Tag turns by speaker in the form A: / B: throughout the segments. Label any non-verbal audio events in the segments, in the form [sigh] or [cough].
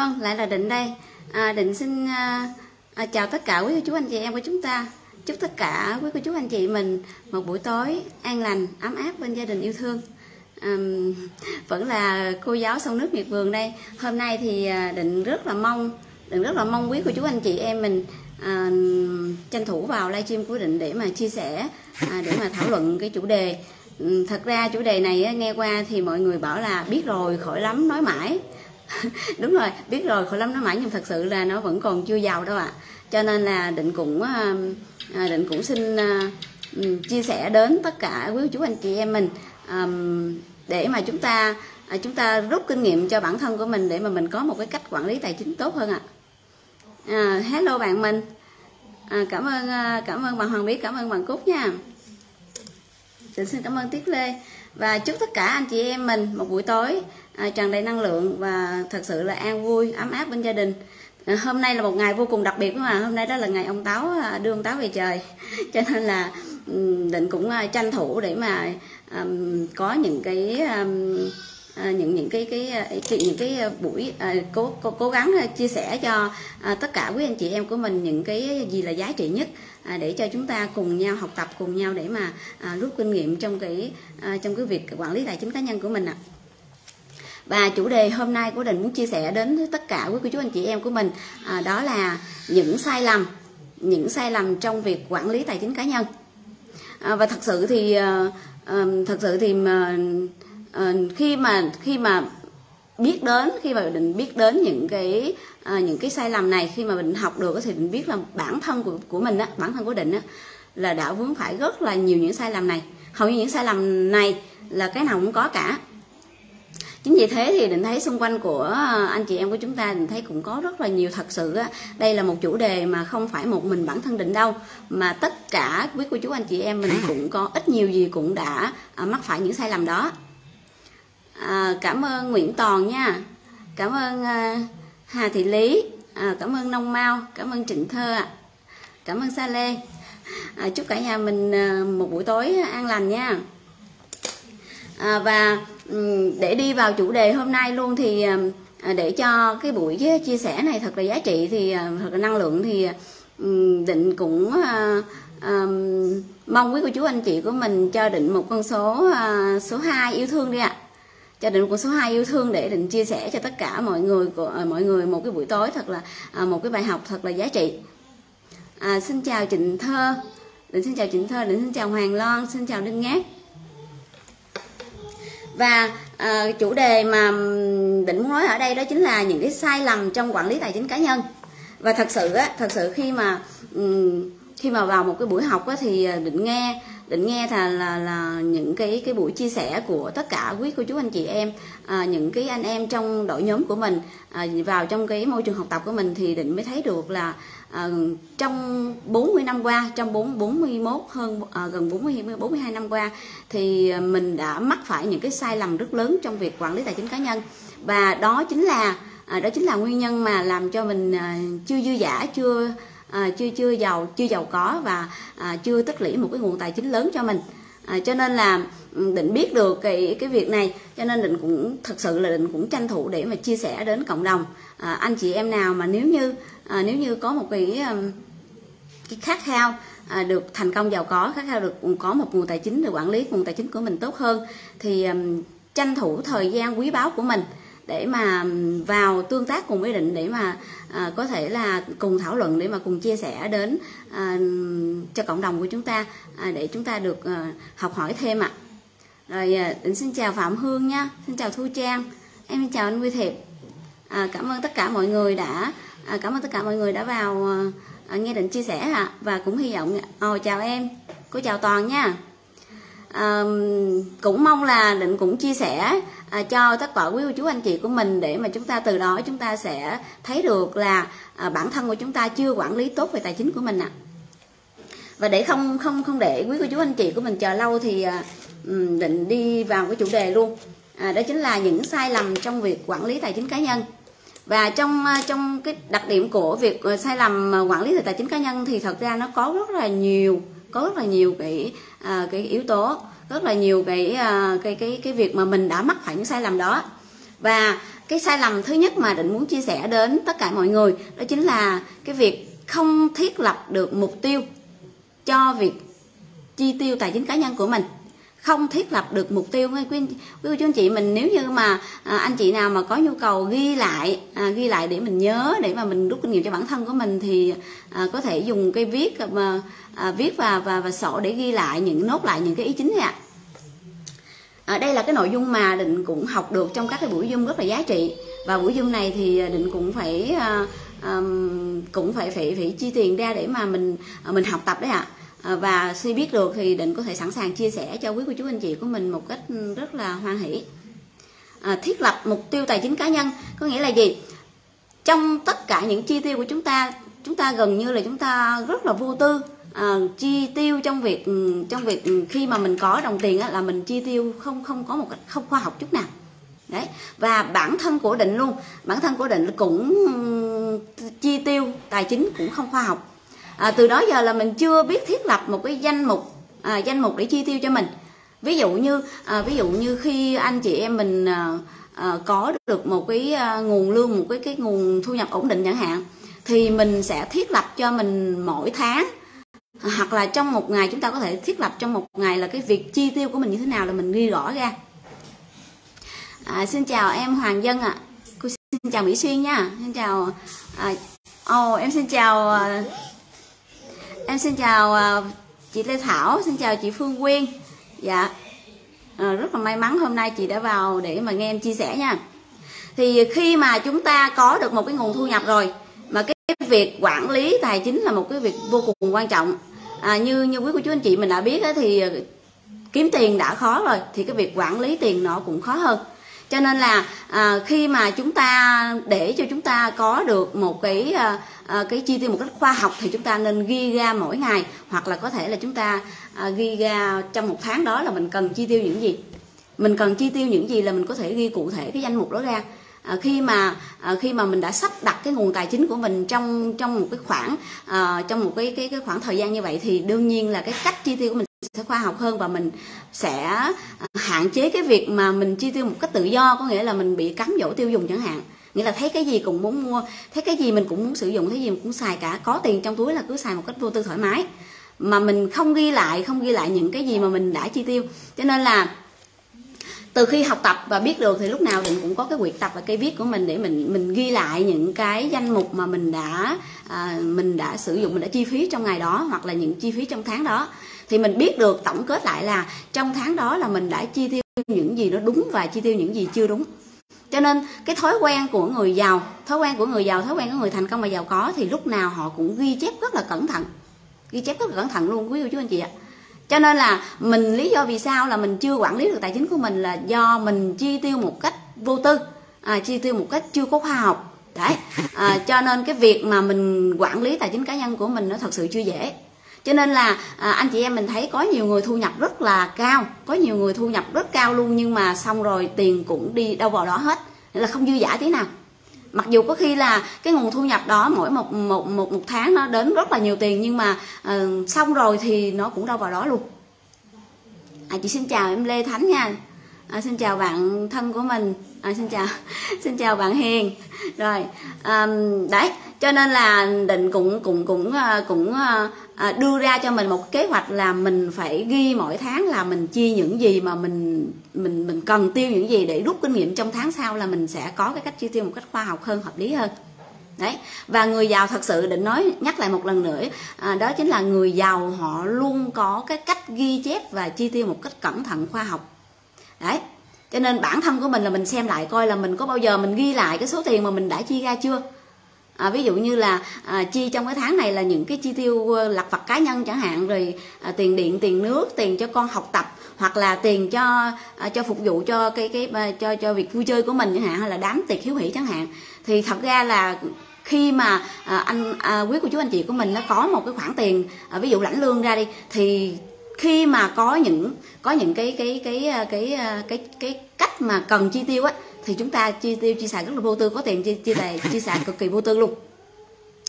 A: Vâng, lại là Định đây. À, Định xin à, à, chào tất cả quý cô chú anh chị em của chúng ta. Chúc tất cả quý cô chú anh chị mình một buổi tối an lành, ấm áp bên gia đình yêu thương. À, vẫn là cô giáo sông nước miệt vườn đây. Hôm nay thì à, Định rất là mong, Định rất là mong quý cô chú anh chị em mình à, tranh thủ vào livestream của Định để mà chia sẻ, à, để mà thảo luận cái chủ đề. Thật ra chủ đề này nghe qua thì mọi người bảo là biết rồi khỏi lắm nói mãi [laughs] đúng rồi biết rồi khổ lắm nó mãi nhưng thật sự là nó vẫn còn chưa giàu đâu ạ. Cho nên là định cũng ờ, ờ, định cũng xin ờ, ừ, chia sẻ đến tất cả quý chú anh chị em mình để mà chúng ta chúng ta rút kinh nghiệm cho bản thân của mình để mà mình có một cái cách quản lý tài chính tốt hơn ạ. À, hello bạn mình. À, cảm ơn cảm ơn bạn Hoàng Biết cảm ơn bạn Cúc nha. Định xin cảm ơn Tiết Lê. Và chúc tất cả anh chị em mình một buổi tối à, tràn đầy năng lượng và thật sự là an vui ấm áp bên gia đình à, hôm nay là một ngày vô cùng đặc biệt mà hôm nay đó là ngày ông táo à, đưa ông táo về trời [laughs] cho nên là định cũng à, tranh thủ để mà um, có những cái um, những những cái cái những cái buổi à, cố, cố cố gắng chia sẻ cho à, tất cả quý anh chị em của mình những cái gì là giá trị nhất à, để cho chúng ta cùng nhau học tập cùng nhau để mà à, rút kinh nghiệm trong cái à, trong cái việc quản lý tài chính cá nhân của mình ạ. Và chủ đề hôm nay của Định muốn chia sẻ đến với tất cả quý cô chú anh chị em của mình à, đó là những sai lầm, những sai lầm trong việc quản lý tài chính cá nhân. À, và thật sự thì ờ, ờm, thật sự thì mà, ờ, khi mà khi mà biết đến khi mà định biết đến những cái à, những cái sai lầm này khi mà mình học được thì mình biết là bản thân của của mình á bản thân của định á là đã vướng phải rất là nhiều những sai lầm này hầu như những sai lầm này là cái nào cũng có cả chính vì thế thì định thấy xung quanh của ờ, anh chị em của chúng ta định thấy cũng có rất là nhiều thật sự á. Đây là một chủ đề mà không phải một mình bản thân định đâu mà tất cả quý cô chú anh chị em mình cũng có ít nhiều gì cũng đã ờ, mắc phải những sai lầm đó. À, cảm ơn Nguyễn Toàn nha. Cảm ơn Hà Thị Lý. À, cảm ơn Nông Mau cảm ơn Trịnh Thơ ạ. Cảm ơn Sa Lê. À, chúc cả nhà mình một buổi tối an lành nha. À, và để đi vào chủ đề hôm nay luôn thì à, để cho cái buổi chia sẻ này thật là giá trị thì à, thật là năng lượng thì định cũng à, mong quý cô chú anh chị của mình cho định một con số số 2 yêu thương đi ạ. Cho định một con số 2 yêu thương để định chia sẻ cho tất cả mọi người của mọi người một cái buổi tối thật là một cái bài học thật là giá trị. À, xin chào Trịnh Thơ. Định xin chào Trịnh Thơ định xin chào Hoàng Loan xin chào Đinh Ngát và uh, chủ đề mà định muốn nói ở đây đó chính là những cái sai lầm trong quản lý tài chính cá nhân. Và thật sự á thật sự khi mà um, khi mà vào một cái buổi học á thì à, định nghe định nghe là là là những cái cái buổi chia sẻ của tất cả quý cô chú anh chị em à, những cái anh em trong đội nhóm của mình à, vào trong cái môi trường học tập của mình thì định mới thấy được là à, trong 40 năm qua trong 4 41 hơn à, gần 40 42 năm qua thì mình đã mắc phải những cái sai lầm rất lớn trong việc quản lý tài chính cá nhân. Và đó chính là à, đó chính là nguyên nhân mà làm cho mình à, chưa dư giả chưa à, chưa chưa giàu chưa giàu có và à, chưa tích lũy một cái nguồn tài chính lớn cho mình. À, cho nên là ừ, định biết được cái cái việc này cho nên định cũng thật sự là định cũng tranh thủ để mà chia sẻ đến cộng đồng. À, anh chị em nào mà nếu như à, nếu như có một cái cái khát khao à, được thành công giàu có khát khao được có một nguồn tài chính để quản lý nguồn tài chính của mình tốt hơn thì um, tranh thủ thời gian quý báu của mình để mà vào tương tác cùng với định để mà à, có thể là cùng thảo luận để mà cùng chia sẻ đến à, cho cộng đồng của chúng ta à, để chúng ta được à, học hỏi thêm ạ. Rồi à, định xin chào phạm hương nha. Xin chào thu trang. Em xin chào anh quy Thiệp. À, cảm ơn tất cả mọi người đã à, cảm ơn tất cả mọi người đã vào à, à nghe định chia sẻ ạ. Và cũng hy vọng ồ chào em. Cô chào toàn nha à, cũng mong là định cũng chia sẻ à, cho tất cả quý cô chú anh chị của mình để mà chúng ta từ đó chúng ta sẽ thấy được là à, bản thân của chúng ta chưa quản lý tốt về tài chính của mình ạ. Và để không không không để quý cô chú anh chị của mình chờ lâu thì à, định đi vào cái chủ đề luôn. À, đó chính là những sai lầm trong việc quản lý tài chính cá nhân. Và trong à, trong cái đặc điểm của việc à, sai lầm quản lý về tài chính cá nhân thì thật ra nó có rất là nhiều có rất là nhiều cái à, cái yếu tố rất là nhiều cái à, cái cái cái việc mà mình đã mắc phải những sai lầm đó. Và cái sai lầm thứ nhất mà định muốn chia sẻ đến tất cả mọi người đó chính là cái việc không thiết lập được mục tiêu cho việc chi tiêu tài chính cá nhân của mình không thiết lập được mục tiêu. Quý, quý cô chú anh chị mình nếu như mà à, anh chị nào mà có nhu cầu ghi lại à, ghi lại để mình nhớ để mà mình rút kinh nghiệm cho bản thân của mình thì à, có thể dùng cái viết mà à, viết và và và sổ để ghi lại những nốt lại những cái ý chính này ạ. À, đây là cái nội dung mà định cũng học được trong các cái buổi zoom rất là giá trị. Và buổi zoom này thì định cũng phải à, à, cũng phải phải phải chi tiền ra để mà mình à, mình học tập đấy ạ. à. Ờ, và suy biết được thì định có thể sẵn sàng chia sẻ cho quý cô chú anh chị của mình một cách ừ, rất là hoan hỷ. À, thiết lập mục tiêu tài chính cá nhân có nghĩa là gì? Trong tất cả những chi tiêu của chúng ta chúng ta gần như là chúng ta rất là vô tư. À, chi tiêu trong việc ừ, trong việc ừ, khi mà mình có đồng tiền á, là mình chi tiêu không không có một cách không khoa học chút nào. Đấy và bản thân của định luôn bản thân của định cũng chi tiêu tài chính cũng không khoa học à, từ đó giờ là mình chưa biết thiết lập một cái danh mục à, danh mục để chi tiêu cho mình. Ví dụ như à, ví dụ như khi anh chị em mình à, à, có được một cái à, nguồn lương một cái cái nguồn thu nhập ổn định chẳng hạn thì mình sẽ thiết lập cho mình mỗi tháng hoặc là trong một ngày chúng ta có thể thiết lập trong một ngày là cái việc chi tiêu của mình như thế nào là mình ghi rõ ra. À, xin chào em Hoàng Dân ạ. À. cô xin chào Mỹ Xuyên nha. Xin chào à, oh, em xin chào à, em xin chào à, chị Lê Thảo xin chào chị Phương Quyên. Dạ. À, rất là may mắn hôm nay chị đã vào để mà nghe em chia sẻ nha. Thì khi mà chúng ta có được một cái nguồn thu nhập rồi mà cái việc quản lý tài chính là một cái việc vô cùng quan trọng. À, như như quý cô chú anh chị mình đã biết á, thì kiếm tiền đã khó rồi thì cái việc quản lý tiền nó cũng khó hơn cho nên là à, khi mà chúng ta để cho chúng ta có được một cái à, à, cái chi tiêu một cách khoa học thì chúng ta nên ghi ra mỗi ngày hoặc là có thể là chúng ta à, ghi ra trong một tháng đó là mình cần chi tiêu những gì. Mình cần chi tiêu những gì là mình có thể ghi cụ thể cái danh mục đó ra. À, khi mà à, khi mà mình đã sắp đặt cái nguồn tài chính của mình trong trong một cái khoảng à, trong một cái cái cái khoảng thời gian như vậy thì đương nhiên là cái cách chi tiêu của mình sẽ khoa học hơn và mình sẽ à, hạn chế cái việc mà mình chi tiêu một cách tự do có nghĩa là mình bị cấm dỗ tiêu dùng chẳng hạn. Nghĩa là thấy cái gì cũng muốn mua thấy cái gì mình cũng muốn sử dụng thấy gì mình cũng xài cả có tiền trong túi là cứ xài một cách vô tư thoải mái. Mà mình không ghi lại không ghi lại những cái gì mà mình đã chi tiêu. Cho nên là từ khi học tập và biết được thì lúc nào định cũng có cái quyển tập và cây viết của mình để mình mình ghi lại những cái danh mục mà mình đã à, mình đã sử dụng mình đã chi phí trong ngày đó hoặc là những chi phí trong tháng đó thì mình biết được tổng kết lại là trong tháng đó là mình đã chi tiêu những gì nó đúng và chi tiêu những gì chưa đúng. Cho nên cái thói quen của người giàu thói quen của người giàu thói quen của người thành công và giàu có thì lúc nào họ cũng ghi chép rất là cẩn thận. Ghi chép rất là cẩn thận luôn quý cô chú anh chị ạ. Cho nên là mình lý do vì sao là mình chưa quản lý được tài chính của mình là do mình chi tiêu một cách vô tư à, chi tiêu một cách chưa có khoa học. Đấy à, cho nên cái việc mà mình quản lý tài chính cá nhân của mình nó thật sự chưa dễ cho nên là à, anh chị em mình thấy có nhiều người thu nhập rất là cao có nhiều người thu nhập rất cao luôn nhưng mà xong rồi tiền cũng đi đâu vào đó hết. Là không dư giả tí nào. Mặc dù có khi là cái nguồn thu nhập đó mỗi một một một một tháng nó đến rất là nhiều tiền nhưng mà uh, xong rồi thì nó cũng đâu vào đó luôn. À, chị xin chào em lê thánh nha. À, xin chào bạn thân của mình. À, xin chào [laughs] xin chào bạn hiền. Rồi um, đấy cho nên là định cũng cũng cũng ờ, cũng cũng à, đưa ra cho mình một kế hoạch là mình phải ghi mỗi tháng là mình chi những gì mà mình mình mình cần tiêu những gì để rút kinh nghiệm trong tháng sau là mình sẽ có cái cách chi tiêu một cách khoa học hơn hợp lý hơn. Đấy. Và người giàu thật sự định nói nhắc lại một lần nữa à, đó chính là người giàu họ luôn có cái cách ghi chép và chi tiêu một cách cẩn thận khoa học. Đấy. Cho nên bản thân của mình là mình xem lại coi là mình có bao giờ mình ghi lại cái số tiền mà mình đã chi ra chưa? À, ví dụ như là à, chi trong cái tháng này là những cái chi tiêu ờ, lặt vặt cá nhân chẳng hạn rồi à, tiền điện tiền nước tiền cho con học tập hoặc là tiền cho à, cho phục vụ cho cái cái cho cho việc vui chơi của mình chẳng hạn hay là đám tiệc hiếu hỉ chẳng hạn. Thì thật ra là khi mà à, anh à, quý cô chú anh chị của mình nó có một cái khoản tiền à, ví dụ lãnh lương ra đi thì khi mà có những có những cái cái cái ờ, cái ờ, cái cái, cách mà cần chi tiêu á thì chúng ta chi tiêu chi xài rất là vô tư có tiền chi chi tài chi xài cực kỳ vô tư luôn.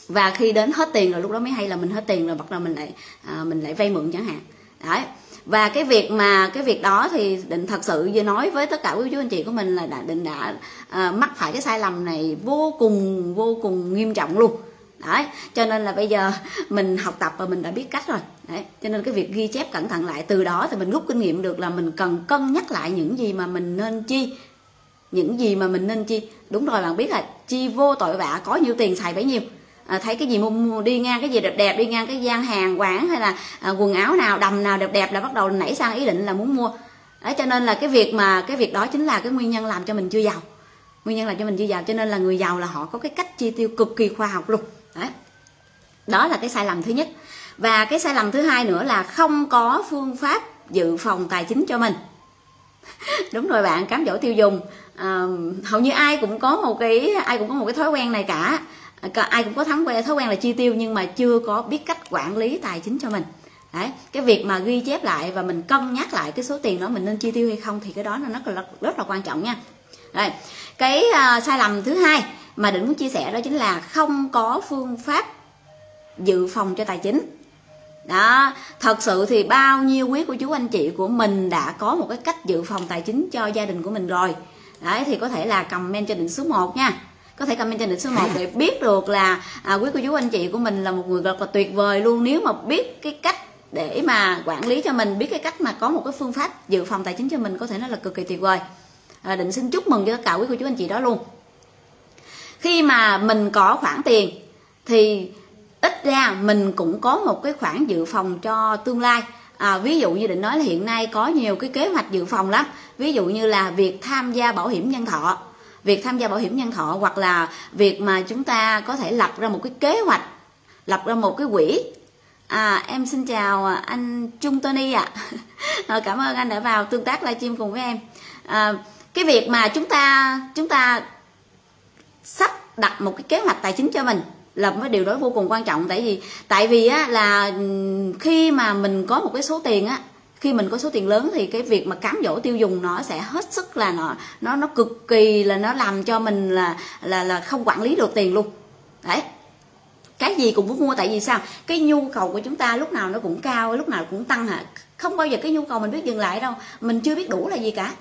A: Và khi đến hết tiền rồi lúc đó mới hay là mình hết tiền rồi bắt đầu mình lại à, mình lại vay mượn chẳng hạn. Đấy. Và cái việc mà cái việc đó thì định thật sự vừa nói với tất cả quý chú anh chị của mình là đã định đã à, mắc phải cái sai lầm này vô cùng vô cùng nghiêm trọng luôn đấy cho nên là bây giờ mình học tập và mình đã biết cách rồi. Đấy cho nên cái việc ghi chép cẩn thận lại từ đó thì mình rút kinh nghiệm được là mình cần cân nhắc lại những gì mà mình nên chi. Những gì mà mình nên chi. Đúng rồi bạn biết là chi vô tội vạ có nhiêu tiền xài bấy nhiêu. À, thấy cái gì mua đi ngang cái gì đẹp đẹp đi ngang cái gian hàng quán hay là à, quần áo nào đầm nào đẹp đẹp là bắt đầu nảy sang ý định là muốn mua. Đấy cho nên là cái việc mà cái việc đó chính là cái nguyên nhân làm cho mình chưa giàu. Nguyên nhân làm cho mình chưa giàu cho nên là người giàu là họ có cái cách chi tiêu cực kỳ khoa học luôn đấy. Đó là cái sai lầm thứ nhất. Và cái sai lầm thứ hai nữa là không có phương pháp dự phòng tài chính cho mình. [laughs] Đúng rồi bạn cám dỗ tiêu dùng. À, hầu như ai cũng có một cái ai cũng có một cái thói quen này cả. À, ai cũng có thói quen thói quen là chi tiêu nhưng mà chưa có biết cách quản lý tài chính cho mình. Đấy cái việc mà ghi chép lại và mình cân nhắc lại cái số tiền đó mình nên chi tiêu hay không thì cái đó nó rất là rất là quan trọng nha. Đây cái uh, sai lầm thứ hai mà định muốn chia sẻ đó chính là không có phương pháp dự phòng cho tài chính. Đó thật sự thì bao nhiêu quý của chú anh chị của mình đã có một cái cách dự phòng tài chính cho gia đình của mình rồi. Đấy thì có thể là comment cho định số 1 nha. Có thể comment cho định số 1 để biết được là à, quý cô chú anh chị của mình là một người rất là tuyệt vời luôn. Nếu mà biết cái cách để mà quản lý cho mình biết cái cách mà có một cái phương pháp dự phòng tài chính cho mình có thể nói là cực kỳ tuyệt vời. À, định xin chúc mừng cho tất cả quý cô chú anh chị đó luôn khi mà mình có khoản tiền thì ít ra mình cũng có một cái khoản dự phòng cho tương lai. À, ví dụ như định nói là hiện nay có nhiều cái kế hoạch dự phòng lắm. Ví dụ như là việc tham gia bảo hiểm nhân thọ. Việc tham gia bảo hiểm nhân thọ hoặc là việc mà chúng ta có thể lập ra một cái kế hoạch lập ra một cái quỹ. À em xin chào anh Trung Tony ạ. [laughs] À. cảm ơn anh đã vào tương tác livestream cùng với em. À, cái việc mà chúng ta chúng ta sắp đặt một cái kế hoạch tài chính cho mình là một điều đó vô cùng quan trọng. Tại vì tại vì á là ừ, khi mà mình có một cái số tiền á, khi mình có số tiền lớn thì cái việc mà cám dỗ tiêu dùng nó sẽ hết sức là nó nó nó cực kỳ là nó làm cho mình là là là không quản lý được tiền luôn. Đấy. Cái gì cũng muốn mua, tại vì sao? Cái nhu cầu của chúng ta lúc nào nó cũng cao, lúc nào cũng tăng hả? Không bao giờ cái nhu cầu mình biết dừng lại đâu. Mình chưa biết đủ là gì cả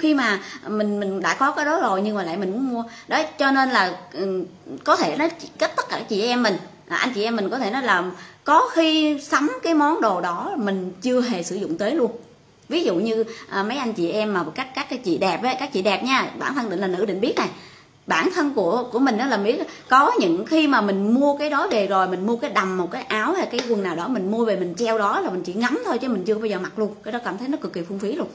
A: khi mà mình mình đã có cái đó rồi nhưng mà lại mình muốn mua. Đấy cho nên là ừ, có thể nó tất cả chị em mình à, anh chị em mình có thể nói là có khi sắm cái món đồ đó mình chưa hề sử dụng tới luôn. Ví dụ như à, mấy anh chị em mà các các cái chị đẹp ấy, các chị đẹp nha bản thân định là nữ định biết này. Bản thân của của mình đó là biết có những khi mà mình mua cái đó về rồi mình mua cái đầm một cái áo hay cái quần nào đó mình mua về mình treo đó là mình chỉ ngắm thôi chứ mình chưa bao giờ mặc luôn. Cái đó cảm thấy nó cực kỳ phung phí luôn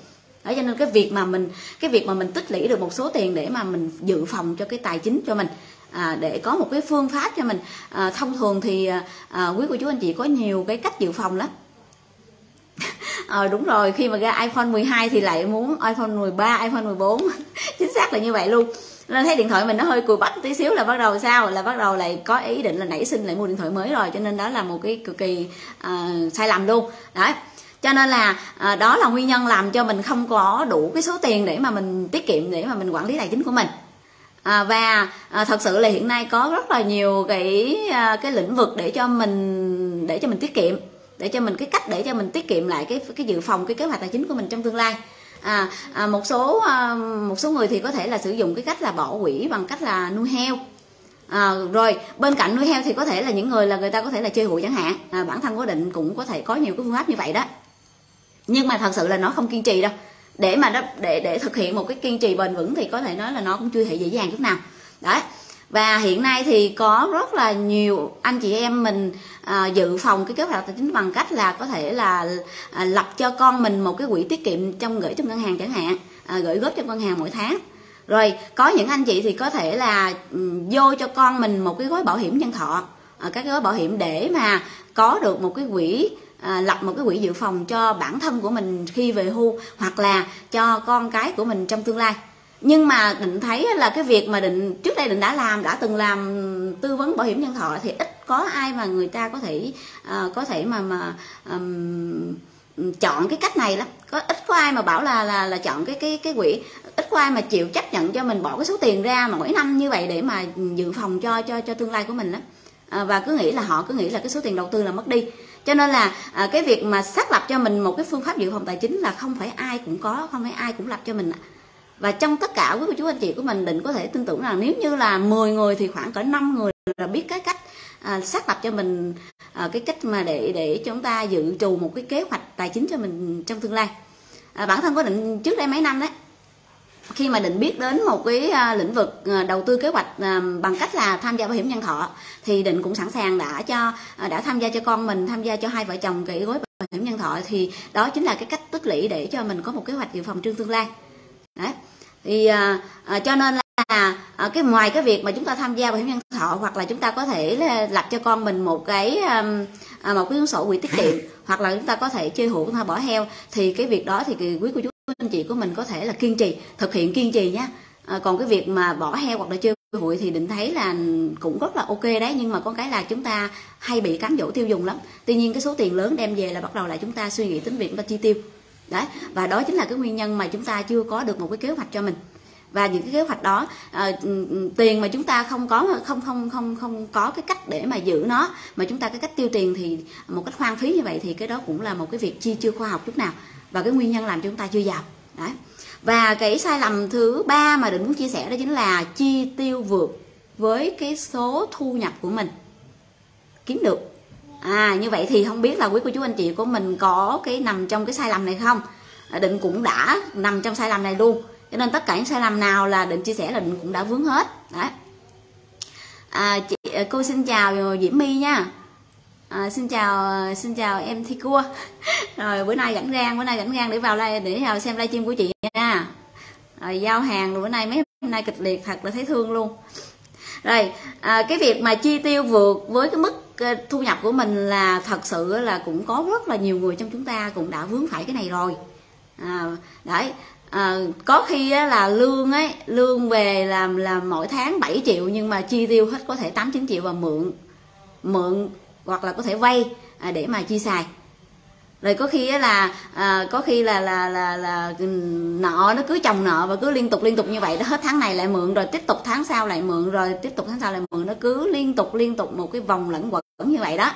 A: đó cho nên cái việc mà mình cái việc mà mình tích lũy được một số tiền để mà mình dự phòng cho cái tài chính cho mình à, để có một cái phương pháp cho mình à, thông thường thì à, à quý cô chú anh chị có nhiều cái cách dự phòng lắm. [laughs] Ờ đúng rồi khi mà ra iPhone 12 thì lại muốn iPhone 13 iPhone 14 [laughs] chính xác là như vậy luôn. Nên thấy điện thoại mình nó hơi cùi bắp tí xíu là bắt đầu sao? Là bắt đầu lại có ý định là nảy sinh lại mua điện thoại mới rồi cho nên đó là một cái cực kỳ uh, sai lầm luôn. Đấy cho nên là à, đó là nguyên nhân làm cho mình không có đủ cái số tiền để mà mình tiết kiệm để mà mình quản lý tài chính của mình. À, và à, thật sự là hiện nay có rất là nhiều cái à, cái lĩnh vực để cho mình để cho mình tiết kiệm để cho mình cái cách để cho mình tiết kiệm lại cái cái dự phòng cái kế hoạch tài chính của mình trong tương lai. À, à một số à, một số người thì có thể là sử dụng cái cách là bỏ quỹ bằng cách là nuôi heo. À, rồi bên cạnh nuôi heo thì có thể là những người là người ta có thể là chơi hụi chẳng hạn. À, bản thân cố định cũng có thể có nhiều cái phương pháp như vậy đó nhưng mà thật sự là nó không kiên trì đâu. Để mà nó để để thực hiện một cái kiên trì bền vững thì có thể nói là nó cũng chưa hề dễ dàng chút nào. Đấy. Và hiện nay thì có rất là nhiều anh chị em mình à, dự phòng cái kế hoạch tài chính bằng cách là có thể là à, lập cho con mình một cái quỹ tiết kiệm trong gửi trong ngân hàng chẳng hạn à, gửi góp trong ngân hàng mỗi tháng. Rồi có những anh chị thì có thể là um, vô cho con mình một cái gói bảo hiểm nhân thọ à, các gói bảo hiểm để mà có được một cái quỹ à, lập một cái quỹ dự phòng cho bản thân của mình khi về hưu hoặc là cho con cái của mình trong tương lai. Nhưng mà định thấy là cái việc mà định trước đây định đã làm đã từng làm tư vấn bảo hiểm nhân thọ thì ít có ai mà người ta có thể uh, có thể mà mà um, chọn cái cách này lắm. Có ít có ai mà bảo là là là chọn cái cái cái quỹ. Ít có ai mà chịu chấp nhận cho mình bỏ cái số tiền ra mà mỗi năm như vậy để mà dự phòng cho cho cho tương lai của mình lắm. À, và cứ nghĩ là họ cứ nghĩ là cái số tiền đầu tư là mất đi cho nên là à, cái việc mà xác lập cho mình một cái phương pháp dự phòng tài chính là không phải ai cũng có không phải ai cũng lập cho mình và trong tất cả quý cô chú anh chị của mình định có thể tin tưởng rằng nếu như là 10 người thì khoảng cỡ 5 người là biết cái cách à, xác lập cho mình à, cái cách mà để để chúng ta dự trù một cái kế hoạch tài chính cho mình trong tương lai. À, bản thân có định trước đây mấy năm đấy khi mà định biết đến một cái à, lĩnh vực à, đầu tư kế hoạch à, bằng cách là tham gia bảo hiểm nhân thọ thì định cũng sẵn sàng đã cho đã tham gia cho con mình tham gia cho hai vợ chồng cái gói bảo hiểm nhân thọ. Thì đó chính là cái cách tích lũy để cho mình có một kế hoạch dự phòng trương tương lai. Đấy. Thì à, à, cho nên là à, cái ngoài cái việc mà chúng ta tham gia bảo hiểm nhân thọ hoặc là chúng ta có thể lập cho con mình một cái um, một cái cuốn sổ quỹ tiết kiệm hoặc là chúng ta có thể chơi hụi chúng ta bỏ heo thì cái việc đó thì quý cô chú anh chị của mình có thể là kiên trì thực hiện kiên trì nhé à, còn cái việc mà bỏ heo hoặc là chơi hụi thì định thấy là cũng rất là ok đấy nhưng mà có cái là chúng ta hay bị cám dỗ tiêu dùng lắm. Tuy nhiên cái số tiền lớn đem về là bắt đầu là chúng ta suy nghĩ tính việc chúng ta chi tiêu. Đấy và đó chính là cái nguyên nhân mà chúng ta chưa có được một cái kế hoạch cho mình và những cái kế hoạch đó à, tiền mà chúng ta không có không không không không có cái cách để mà giữ nó mà chúng ta cái cách tiêu tiền thì một cách hoang phí như vậy thì cái đó cũng là một cái việc chi chưa khoa học chút nào. Và cái nguyên nhân làm cho chúng ta chưa giàu. Đấy. Và cái sai lầm thứ ba mà định muốn chia sẻ đó chính là chi tiêu vượt với cái số thu nhập của mình. Kiếm được. À như vậy thì không biết là quý cô chú anh chị của mình có cái nằm trong cái sai lầm này không? Định cũng đã nằm trong sai lầm này luôn cho nên tất cả những sai lầm nào là định chia sẻ là định cũng đã vướng hết. Đấy. À, chị, à, cô xin chào diễm my nha. À, xin chào xin chào em thi cua. [laughs] Rồi bữa nay rảnh rang bữa nay rảnh rang để vào đây để vào xem livestream của chị nha. Rồi giao hàng rồi bữa nay mấy hôm nay kịch liệt thật là thấy thương luôn. Rồi à, cái việc mà chi tiêu vượt với cái mức ờ, thu nhập của mình là thật sự là cũng có rất là nhiều người trong chúng ta cũng đã vướng phải cái này rồi. À, đấy à, có khi á, là lương ấy lương về làm là mỗi tháng 7 triệu nhưng mà chi tiêu hết có thể 8 9 triệu và mượn mượn hoặc là có thể vay à, để mà chi xài. Rồi có khi là à, có khi là là là là nợ nó cứ chồng nợ và cứ liên tục liên tục như vậy đó hết tháng này lại mượn rồi tiếp tục tháng sau lại mượn rồi tiếp tục tháng sau lại mượn nó cứ liên tục liên tục một cái vòng lẫn quẩn như vậy đó.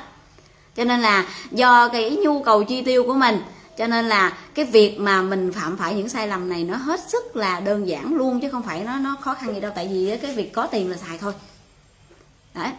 A: Cho nên là do cái nhu cầu chi tiêu của mình cho nên là cái việc mà mình phạm phải những sai lầm này nó hết sức là đơn giản luôn chứ không phải nó nó khó khăn gì đâu. Tại vì cái việc có tiền là xài thôi. Đấy.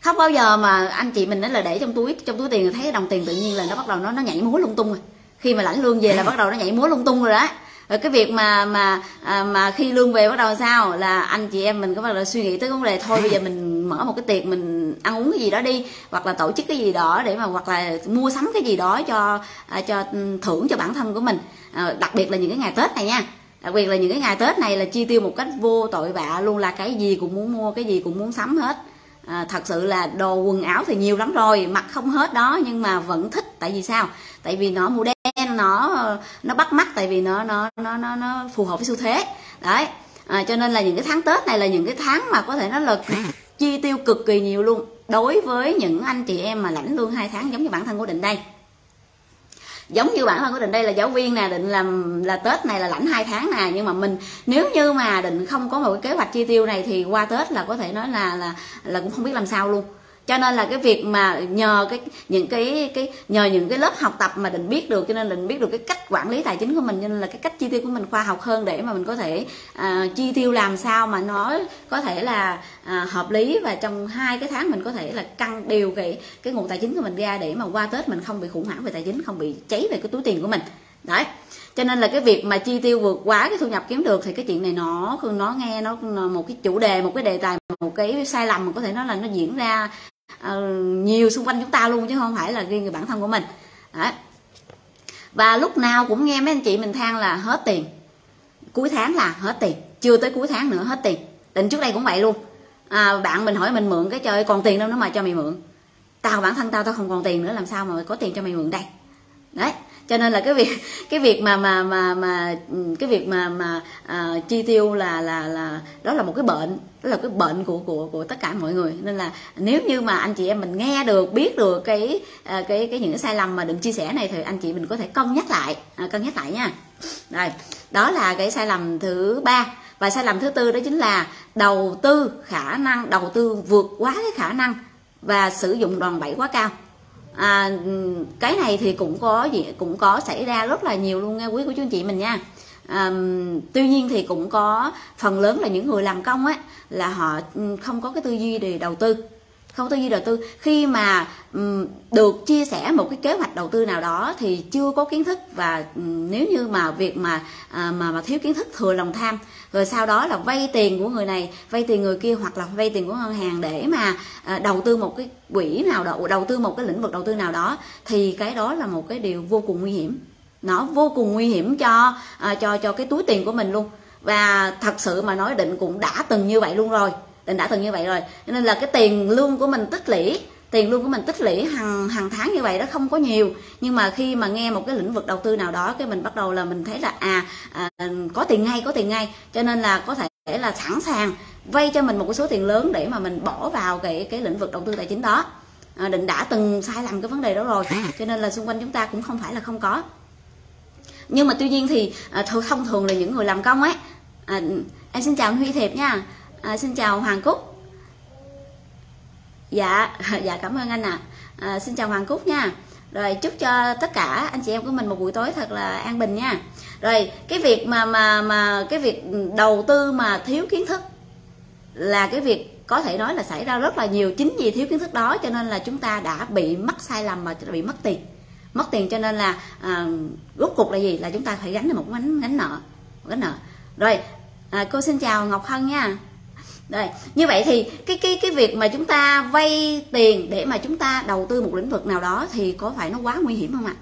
A: Không bao giờ mà anh chị mình nó là để trong túi trong túi tiền thấy đồng tiền tự nhiên là nó bắt đầu nó nó nhảy múa lung tung rồi. Khi mà lãnh lương về là bắt đầu nó nhảy múa lung tung rồi đó rồi cái việc mà mà à, mà khi lương về bắt đầu sao? Là anh chị em mình có bắt đầu suy nghĩ tới vấn đề thôi bây giờ mình mở một cái tiệc mình ăn uống cái gì đó đi hoặc là tổ chức cái gì đó để mà hoặc là mua sắm cái gì đó cho à, cho ừ, thưởng cho bản thân của mình. À, đặc biệt là những cái ngày tết này nha. Đặc biệt là những cái ngày tết này là chi tiêu một cách vô tội vạ luôn là cái gì cũng muốn mua cái gì cũng muốn sắm hết. À, thật sự là đồ quần áo thì nhiều lắm rồi mặc không hết đó nhưng mà vẫn thích. Tại vì sao? Tại vì nó màu đen nó nó bắt mắt tại vì nó nó nó nó, nó phù hợp với xu thế. Đấy. À, cho nên là những cái tháng tết này là những cái tháng mà có thể nó là chi tiêu cực kỳ nhiều luôn. Đối với những anh chị em mà lãnh lương hai tháng giống như bản thân của định đây. Giống như bản thân của định đây là giáo viên nè, định làm, là tết này là lãnh hai tháng nè. Nhưng mà mình, nếu như mà định không có một cái kế hoạch chi tiêu này thì qua tết là có thể nói là là là cũng không biết làm sao luôn cho nên là cái việc mà nhờ cái những cái cái nhờ những cái lớp học tập mà định biết được cho nên định biết được cái cách quản lý tài chính của mình cho nên là cái cách chi tiêu của mình khoa học hơn để mà mình có thể à, chi tiêu làm sao mà nó có thể là à, hợp lý và trong hai cái tháng mình có thể là căng đều cái cái nguồn tài chính của mình ra để mà qua tết mình không bị khủng hoảng về tài chính không bị cháy về cái túi tiền của mình. Đấy. Cho nên là cái việc mà chi tiêu vượt quá cái thu nhập kiếm được thì cái chuyện này nó nó nghe nó một cái chủ đề một cái đề tài một cái sai lầm mà có thể nói là nó diễn ra Ờ, nhiều xung quanh chúng ta luôn chứ không phải là riêng người bản thân của mình. Đấy. và lúc nào cũng nghe mấy anh chị mình than là hết tiền. Cuối tháng là hết tiền. Chưa tới cuối tháng nữa hết tiền. Định trước đây cũng vậy luôn. À, bạn mình hỏi mình mượn cái trời còn tiền đâu nữa mà cho mày mượn. Tao bản thân tao tao không còn tiền nữa làm sao mà có tiền cho mày mượn đây? Đấy cho nên là cái việc cái việc mà mà mà mà ừ, cái việc mà mà à, chi tiêu là là là đó là một cái bệnh đó là cái bệnh của của của tất cả mọi người. Nên là nếu như mà anh chị em mình nghe được biết được cái à, cái cái những cái sai lầm mà đừng chia sẻ này thì anh chị mình có thể cân nhắc lại à, cân nhắc lại nha. Rồi đó là cái sai lầm thứ ba. Và sai lầm thứ tư đó chính là đầu tư khả năng đầu tư vượt quá cái khả năng và sử dụng đòn bẩy quá cao à, cái này thì cũng có gì cũng có xảy ra rất là nhiều luôn nghe quý của chú anh chị mình nha. À, tuy nhiên thì cũng có phần lớn là những người làm công á là họ ừ, không có cái tư duy để đầu tư không tư duy đầu tư. Khi mà um, được chia sẻ một cái kế hoạch đầu tư nào đó thì chưa có kiến thức và um, nếu như mà việc mà à, mà mà thiếu kiến thức thừa lòng tham rồi sau đó là vay tiền của người này vay tiền người kia hoặc là vay tiền của ngân hàng để mà à, đầu tư một cái quỹ nào đó đầu tư một cái lĩnh vực đầu tư nào đó thì cái đó là một cái điều vô cùng nguy hiểm. Nó vô cùng nguy hiểm cho à, cho cho cái túi tiền của mình luôn. Và thật sự mà nói định cũng đã từng như vậy luôn rồi định đã từng như vậy rồi. Nên là cái tiền lương của mình tích lũy tiền lương của mình tích lũy hàng hàng tháng như vậy đó không có nhiều. Nhưng mà khi mà nghe một cái lĩnh vực đầu tư nào đó cái mình bắt đầu là mình thấy là à, à có tiền ngay có tiền ngay. Cho nên là có thể là sẵn sàng vay cho mình một cái số tiền lớn để mà mình bỏ vào cái cái lĩnh vực đầu tư tài chính đó. À, định đã từng sai lầm cái vấn đề đó rồi. Cho nên là xung quanh chúng ta cũng không phải là không có. Nhưng mà tuy nhiên thì à, thông thường là những người làm công ấy à, em xin chào anh Huy Thiệp nha. À, xin chào Hoàng Cúc dạ [laughs] dạ cảm ơn anh ạ. À. à, xin chào Hoàng Cúc nha. Rồi chúc cho tất cả anh chị em của mình một buổi tối thật là an bình nha. Rồi cái việc mà mà mà cái việc đầu tư mà thiếu kiến thức là cái việc có thể nói là xảy ra rất là nhiều chính vì thiếu kiến thức đó cho nên là chúng ta đã bị mắc sai lầm mà bị mất tiền. Mất tiền cho nên là à, rốt cục là gì? Là chúng ta phải gánh được một gánh gánh nợ một gánh nợ. Rồi à, cô xin chào ngọc hân nha đây, như vậy thì cái cái cái việc mà chúng ta vay tiền để mà chúng ta đầu tư một lĩnh vực nào đó thì có phải nó quá nguy hiểm không ạ?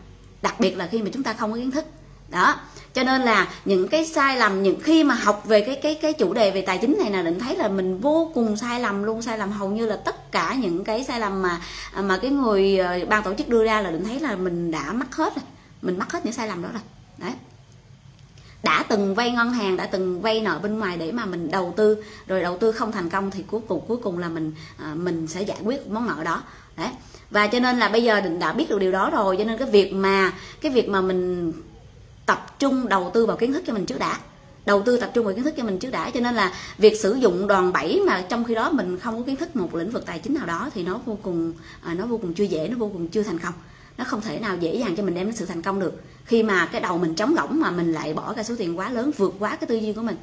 A: Đặc biệt là khi mà chúng ta không có kiến thức. Đó, cho nên là những cái sai lầm, những khi mà học về cái cái cái chủ đề về tài chính này là định thấy là mình vô cùng sai lầm luôn. Sai lầm hầu như là tất cả những cái sai lầm mà mà cái người ờ, ban tổ chức đưa ra là định thấy là mình đã mắc hết rồi. Mình mắc hết những sai lầm đó rồi. Đấy đã từng vay ngân hàng đã từng vay nợ bên ngoài để mà mình đầu tư rồi đầu tư không thành công thì cuối cùng cuối cùng là mình à, mình sẽ giải quyết món nợ đó. Đấy. Và cho nên là bây giờ định đã biết được điều đó rồi cho nên cái việc mà cái việc mà mình tập trung đầu tư vào kiến thức cho mình trước đã đầu tư tập trung vào kiến thức cho mình trước đã cho nên là việc sử dụng đòn bẩy mà trong khi đó mình không có kiến thức một lĩnh vực tài chính nào đó thì nó vô cùng à, nó vô cùng chưa dễ nó vô cùng chưa thành công. Nó không thể nào dễ dàng cho mình đem đến sự thành công được khi mà cái đầu mình trống rỗng mà mình lại bỏ ra số tiền quá lớn vượt quá cái tư duy của mình.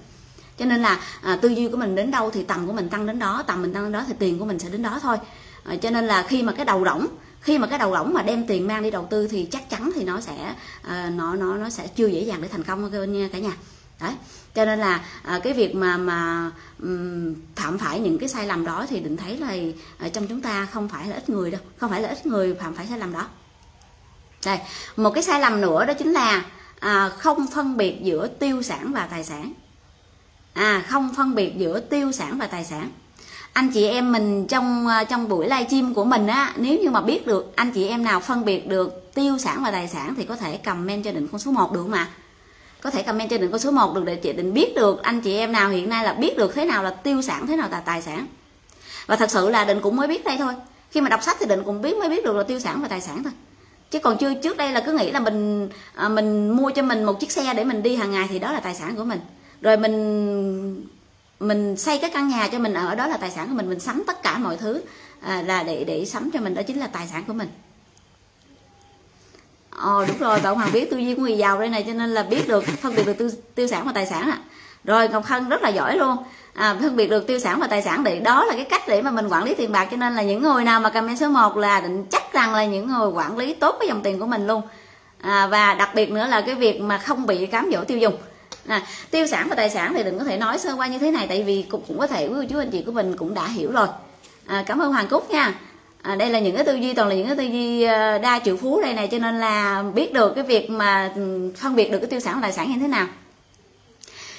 A: Cho nên là à, tư duy của mình đến đâu thì tầm của mình tăng đến đó tầm mình tăng đến đó thì tiền của mình sẽ đến đó thôi. À, cho nên là khi mà cái đầu rỗng khi mà cái đầu rỗng mà đem tiền mang đi đầu tư thì chắc chắn thì nó sẽ à, nó nó nó sẽ chưa dễ dàng để thành công nha cả nhà. Đấy. Cho nên là à, cái việc mà mà um, phạm phải những cái sai lầm đó thì định thấy là à, trong chúng ta không phải là ít người đâu không phải là ít người phạm phải sai lầm đó đây một cái sai lầm nữa đó chính là à, không phân biệt giữa tiêu sản và tài sản. À không phân biệt giữa tiêu sản và tài sản. Anh chị em mình trong à, trong buổi livestream của mình á nếu như mà biết được anh chị em nào phân biệt được tiêu sản và tài sản thì có thể comment cho định con số 1 được mà có thể comment cho định con số 1 được để chị định biết được anh chị em nào hiện nay là biết được thế nào là tiêu sản thế nào là tài sản. Và thật sự là định cũng mới biết đây thôi. Khi mà đọc sách thì định cũng biết mới biết được là tiêu sản và tài sản thôi chứ còn chưa trước đây là cứ nghĩ là mình à, mình mua cho mình một chiếc xe để mình đi hàng ngày thì đó là tài sản của mình rồi mình mình xây cái căn nhà cho mình ở đó là tài sản của mình mình sắm tất cả mọi thứ à, là để để sắm cho mình đó chính là tài sản của mình Ồ đúng rồi bạn Hoàng biết tư duy của người giàu đây này cho nên là biết được phân biệt được tiêu, tiêu sản và tài sản ạ. À. Rồi Ngọc Hân rất là giỏi luôn à, phân biệt được tiêu sản và tài sản để đó là cái cách để mà mình quản lý tiền bạc. Cho nên là những người nào mà comment số 1 là định chắc rằng là những người quản lý tốt cái dòng tiền của mình luôn. À, và đặc biệt nữa là cái việc mà không bị cám dỗ tiêu dùng. À, tiêu sản và tài sản thì đừng có thể nói sơ qua như thế này tại vì cũng, cũng có thể quý cô chú anh chị của mình cũng đã hiểu rồi. À, cảm ơn hoàng cúc nha. À, đây là những cái tư duy toàn là những cái tư duy ờ, đa triệu phú đây này cho nên là biết được cái việc mà ừ, phân biệt được cái tiêu sản và tài sản như thế nào.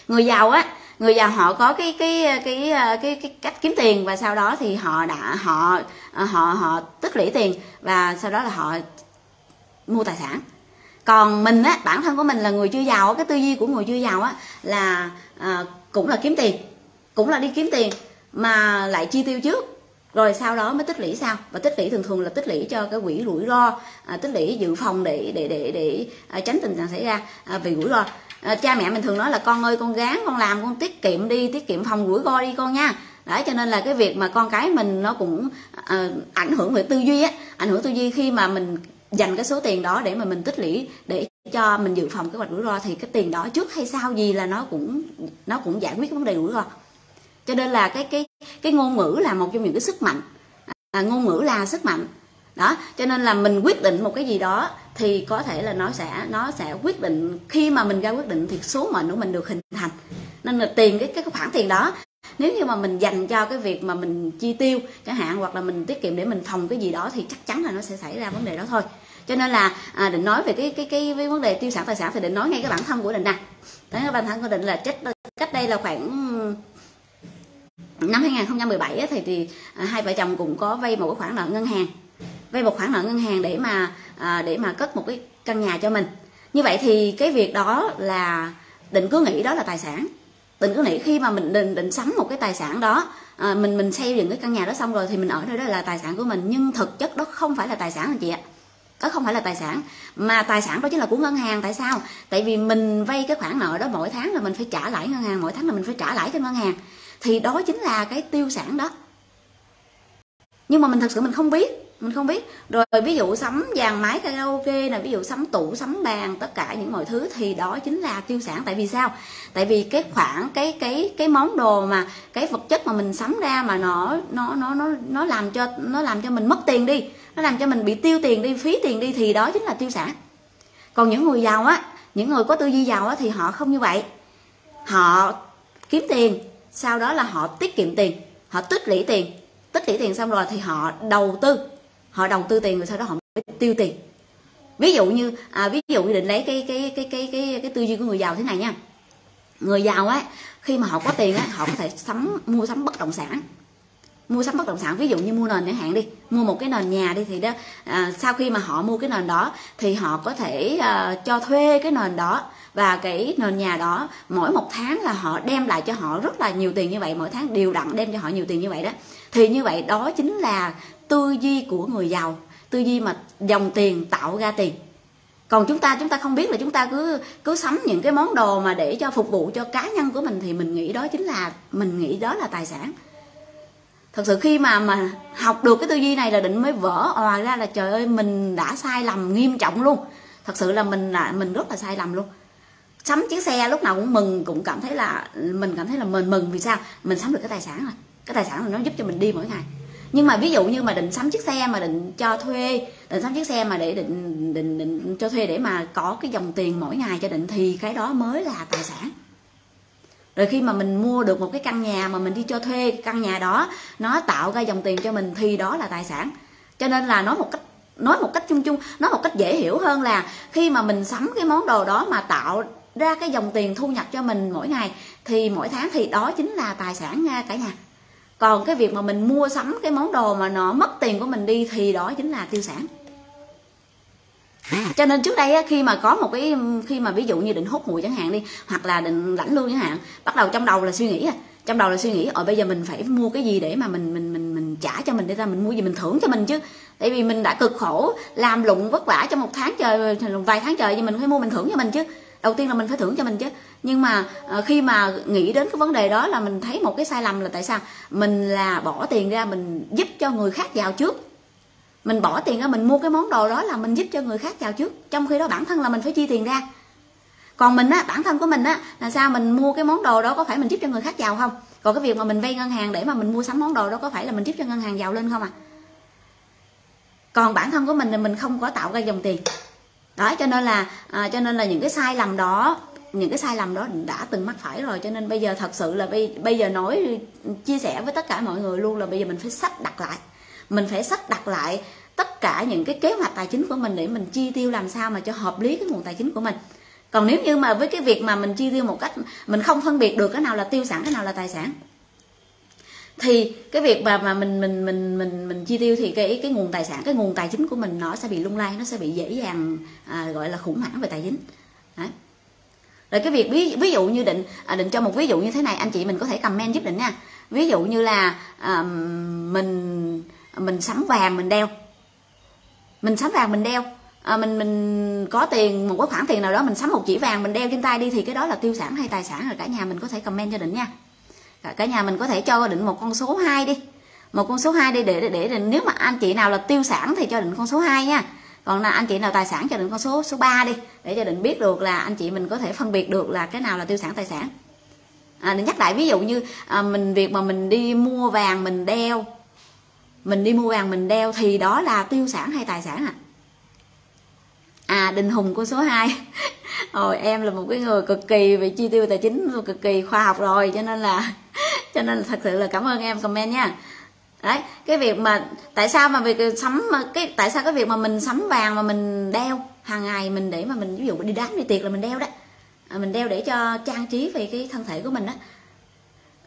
A: Người giàu á người giàu họ có cái cái cái cái cái cách kiếm tiền và sau đó thì họ đã họ họ họ tích lũy tiền và sau đó là họ mua tài sản. Còn mình á bản thân của mình là người chưa giàu cái tư duy của người chưa giàu á là à, cũng là kiếm tiền cũng là đi kiếm tiền mà lại chi tiêu trước rồi sau đó mới tích lũy sao và tích lũy thường thường là tích lũy cho cái quỹ rủi ro à, tích lũy dự phòng để để để để à, tránh tình trạng xảy ra à, vì rủi ro à, cha mẹ mình thường nói là con ơi con gán con làm con tiết kiệm đi tiết kiệm phòng rủi ro đi con nha. Đấy cho nên là cái việc mà con cái mình nó cũng uh, ảnh hưởng về tư duy á ảnh hưởng tư duy khi mà mình dành cái số tiền đó để mà mình tích lũy để cho mình dự phòng cái hoạch rủi ro thì cái tiền đó trước hay sau gì là nó cũng nó cũng giải quyết cái vấn đề rủi ro. Cho nên là cái cái cái ngôn ngữ là một trong những cái sức mạnh. À, ngôn ngữ là sức mạnh đó cho nên là mình quyết định một cái gì đó thì có thể là nó sẽ nó sẽ quyết định khi mà mình ra quyết định thì số mệnh của mình được hình thành. Nên là tiền cái cái khoản tiền đó nếu như mà mình dành cho cái việc mà mình chi tiêu chẳng hạn hoặc là mình tiết kiệm để mình phòng cái gì đó thì chắc chắn là nó sẽ xảy ra vấn đề đó thôi. Cho nên là à, định nói về cái cái cái, với vấn đề tiêu sản tài sản thì định nói ngay cái bản thân của định nè. Đấy bản thân của định là cách cách đây là khoảng năm 2017 ấy, thì thì à, hai vợ chồng cũng có vay một cái khoản nợ ngân hàng vay một khoản nợ ngân hàng để mà à, để mà cất một cái căn nhà cho mình. Như vậy thì cái việc đó là định cứ nghĩ đó là tài sản. Định cứ nghĩ khi mà mình định định sắm một cái tài sản đó à, mình mình xây dựng cái căn nhà đó xong rồi thì mình ở nơi đó là tài sản của mình. Nhưng thực chất đó không phải là tài sản anh chị ạ. Đó không phải là tài sản. Mà tài sản đó chính là của ngân hàng. Tại sao? Tại vì mình vay cái khoản nợ đó mỗi tháng là mình phải trả lãi ngân hàng mỗi tháng là mình phải trả lãi cho ngân hàng. Thì đó chính là cái tiêu sản đó. Nhưng mà mình thật sự mình không biết mình không biết. Rồi ví dụ sắm dàn máy karaoke là ví dụ sắm tủ, sắm bàn, tất cả những mọi thứ thì đó chính là tiêu sản. Tại vì sao? Tại vì cái khoản cái cái cái món đồ mà, cái vật chất mà mình sắm ra mà nó nó nó nó nó làm cho, nó làm cho mình mất tiền đi, nó làm cho mình bị tiêu tiền đi, phí tiền đi thì đó chính là tiêu sản. Còn những người giàu á, những người có tư duy giàu á thì họ không như vậy. Họ kiếm tiền, sau đó là họ tiết kiệm tiền, họ tích lũy tiền. Tích lũy tiền xong rồi thì họ đầu tư họ đầu tư tiền rồi sau đó họ mới tiêu tiền. Ví dụ như à, ví dụ như định lấy cái cái cái cái cái cái tư duy của người giàu thế này nha. Người giàu á khi mà họ có tiền á họ có thể sắm mua sắm bất động sản. Mua sắm bất động sản ví dụ như mua nền chẳng hạn đi mua một cái nền nhà đi thì đó à, sau khi mà họ mua cái nền đó thì họ có thể à, cho thuê cái nền đó và cái nền nhà đó mỗi một tháng là họ đem lại cho họ rất là nhiều tiền như vậy mỗi tháng đều đặn đem cho họ nhiều tiền như vậy đó. Thì như vậy đó chính là tư duy của người giàu, tư duy mà dòng tiền tạo ra tiền. Còn chúng ta chúng ta không biết là chúng ta cứ cứ sắm những cái món đồ mà để cho phục vụ cho cá nhân của mình thì mình nghĩ đó chính là, mình nghĩ đó là tài sản. Thật sự khi mà mà học được cái tư duy này là định mới vỡ òa ra là trời ơi, mình đã sai lầm nghiêm trọng luôn. Thật sự là mình là, mình rất là sai lầm luôn. Sắm chiếc xe lúc nào cũng mừng, cũng cảm thấy là, mình cảm thấy là mình mừng. Vì sao? Mình sắm được cái tài sản rồi. Cái tài sản là nó giúp cho mình đi mỗi ngày nhưng mà ví dụ như mà định sắm chiếc xe mà định cho thuê, định sắm chiếc xe mà để định định định cho thuê để mà có cái dòng tiền mỗi ngày cho định thì cái đó mới là tài sản. Rồi khi mà mình mua được một cái căn nhà mà mình đi cho thuê căn nhà đó, nó tạo ra dòng tiền cho mình thì đó là tài sản. Cho nên là nói một cách, nói một cách chung chung, nói một cách dễ hiểu hơn là khi mà mình sắm cái món đồ đó mà tạo ra cái dòng tiền thu nhập cho mình mỗi ngày thì mỗi tháng thì đó chính là tài sản nha cả nhà còn cái việc mà mình mua sắm cái món đồ mà nó mất tiền của mình đi thì đó chính là tiêu sản. Cho nên trước đây khi mà có một cái, khi mà ví dụ như định hút mùi chẳng hạn đi, hoặc là định lãnh lương chẳng hạn, bắt đầu trong đầu là suy nghĩ à. trong đầu là suy nghĩ ở bây giờ mình phải mua cái gì để mà mình mình mình mình trả cho mình để ra mình mua gì mình thưởng cho mình chứ? Tại vì mình đã cực khổ, làm lụng vất vả trong một tháng trời, vài tháng trời thì mình phải mua mình thưởng cho mình chứ đầu tiên là mình phải thưởng cho mình chứ. Nhưng mà ờ, khi mà nghĩ đến cái vấn đề đó là mình thấy một cái sai lầm là tại sao? Mình là bỏ tiền ra mình giúp cho người khác giàu trước. Mình bỏ tiền ra mình mua cái món đồ đó là mình giúp cho người khác giàu trước. Trong khi đó bản thân là mình phải chi tiền ra. Còn mình á, bản thân của mình á, là sao mình mua cái món đồ đó có phải mình giúp cho người khác giàu không? Còn cái việc mà mình vay ngân hàng để mà mình mua sắm món đồ đó có phải là mình giúp cho ngân hàng giàu lên không à? Còn bản thân của mình thì mình không có tạo ra dòng tiền đó cho nên là à, cho nên là những cái sai lầm đó những cái sai lầm đó đã từng mắc phải rồi. Cho nên bây giờ thật sự là bây bây giờ nói chia sẻ với tất cả mọi người luôn là bây giờ mình phải sắp đặt lại. Mình phải sắp đặt lại tất cả những cái kế hoạch tài chính của mình để mình chi tiêu làm sao mà cho hợp lý cái nguồn tài chính của mình. Còn nếu như mà với cái việc mà mình chi tiêu một cách mình không phân biệt được cái nào là tiêu sản cái nào là tài sản thì cái việc mà mà mình mình mình mình mình chi tiêu thì cái cái nguồn tài sản cái nguồn tài chính của mình nó sẽ bị lung lay nó sẽ bị dễ dàng à, gọi là khủng hoảng về tài chính. Đấy. rồi cái việc ví ví dụ như định à, định cho một ví dụ như thế này anh chị mình có thể comment giúp định nha. Ví dụ như là à, mình mình sắm vàng mình đeo. Mình sắm vàng mình đeo. À, mình mình có tiền một cái khoản tiền nào đó mình sắm một chỉ vàng mình đeo trên tay đi thì cái đó là tiêu sản hay tài sản rồi cả nhà mình có thể comment cho định nha cả nhà mình có thể cho định một con số 2 đi. Một con số 2 đi để để, để, nếu mà anh chị nào là tiêu sản thì cho định con số 2 nha. Còn là anh chị nào tài sản cho định con số số 3 đi để cho định biết được là anh chị mình có thể phân biệt được là cái nào là tiêu sản tài sản. À, định nhắc lại ví dụ như à, mình việc mà mình đi mua vàng mình đeo mình đi mua vàng mình đeo thì đó là tiêu sản hay tài sản à à đình hùng của số 2 [laughs] rồi em là một cái người cực kỳ về chi tiêu tài chính cực kỳ khoa học rồi cho nên là cho nên là thật sự là cảm ơn em comment nha. Đấy cái việc mà tại sao mà việc sắm cái tại sao cái việc mà mình sắm vàng mà mình đeo hàng ngày mình để mà mình ví dụ đi đám đi tiệc là mình đeo đó. À, mình đeo để cho trang trí về cái thân thể của mình đó.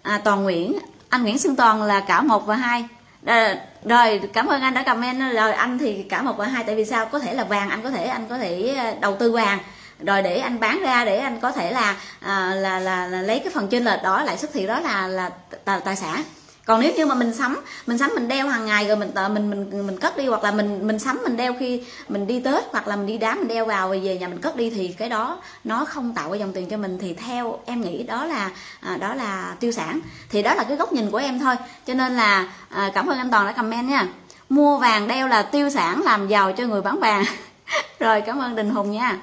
A: À, toàn nguyễn anh nguyễn xuân toàn là cả một và hai. À, rồi cảm ơn anh đã comment. Rồi anh thì cả một và hai tại vì sao? Có thể là vàng anh có thể anh có thể ờ, đầu tư vàng rồi để anh bán ra để anh có thể là à, là, là là lấy cái phần trên lệch đó lại xuất thì đó là là tài sản. Còn nếu như mà mình sắm mình sắm mình đeo hàng ngày rồi mình ờ, mình mình mình cất đi hoặc là mình mình sắm mình đeo khi mình đi tết hoặc là mình đi đám mình đeo vào rồi về nhà mình cất đi thì cái đó nó không tạo ra dòng tiền cho mình thì theo em nghĩ đó là à, đó là tiêu sản. Thì đó là cái góc nhìn của em thôi. Cho nên là à, cảm ơn anh toàn đã comment nha. Mua vàng đeo là tiêu sản làm giàu cho người bán vàng. [laughs] Rồi cảm ơn đình hùng nha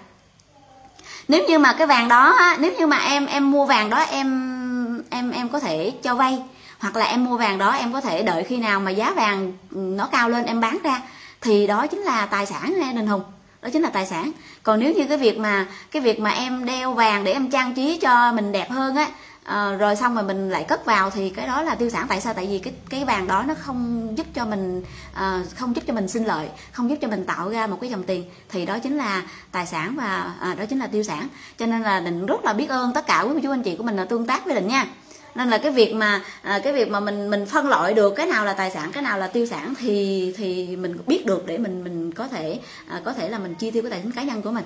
A: nếu như mà cái vàng đó nếu như mà em em mua vàng đó, em em em có thể cho vay. Hoặc là em mua vàng đó, em có thể đợi khi nào mà giá vàng ừ, nó cao lên em bán ra, thì đó chính là tài sản nha đình hùng. Đó chính là tài sản. Còn nếu như cái việc mà, cái việc mà em đeo vàng để em trang trí cho mình đẹp hơn á à, rồi xong rồi mình lại cất vào thì cái đó là tiêu sản. Tại sao? Tại vì cái cái vàng đó nó không giúp cho mình à, không giúp cho mình sinh lợi không giúp cho mình tạo ra một cái dòng tiền. Thì đó chính là tài sản và à, đó chính là tiêu sản. Cho nên là định rất là biết ơn tất cả quý cô chú anh chị của mình là tương tác với định nha. Nên là cái việc mà à, cái việc mà mình mình phân loại được cái nào là tài sản cái nào là tiêu sản thì thì mình biết được để mình mình có thể à, có thể là mình chi tiêu cái tài chính cá nhân của mình.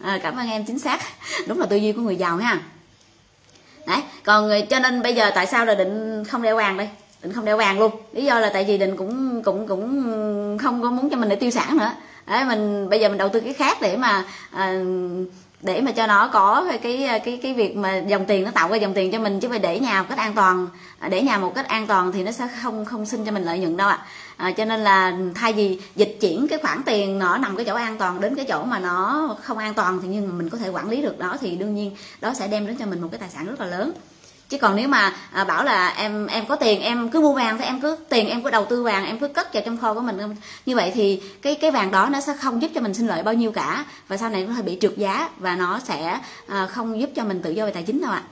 A: À, cảm ơn em chính xác. [laughs] Đúng là tư duy của người giàu ha đấy còn cho nên bây giờ tại sao là định không đeo vàng đây? Định không đeo vàng luôn. Lý do là tại vì định cũng cũng cũng không có muốn cho mình để tiêu sản nữa. Đấy mình bây giờ mình đầu tư cái khác để mà à, để mà cho nó có cái cái cái việc mà dòng tiền nó tạo ra dòng tiền cho mình chứ phải để nhà một cách an toàn. À, để nhà một cách an toàn thì nó sẽ không không sinh cho mình lợi nhuận đâu ạ. À, cho nên là thay vì dịch chuyển cái khoản tiền nó nằm cái chỗ an toàn đến cái chỗ mà nó không an toàn thì nhưng mà mình có thể quản lý được đó thì đương nhiên đó sẽ đem đến cho mình một cái tài sản rất là lớn chứ còn nếu mà à, bảo là em em có tiền em cứ mua vàng thì em cứ tiền em cứ đầu tư vàng em cứ cất vào trong kho của mình như vậy thì cái cái vàng đó nó sẽ không giúp cho mình sinh lợi bao nhiêu cả. Và sau này nó sẽ bị trượt giá và nó sẽ à, không giúp cho mình tự do về tài chính đâu ạ.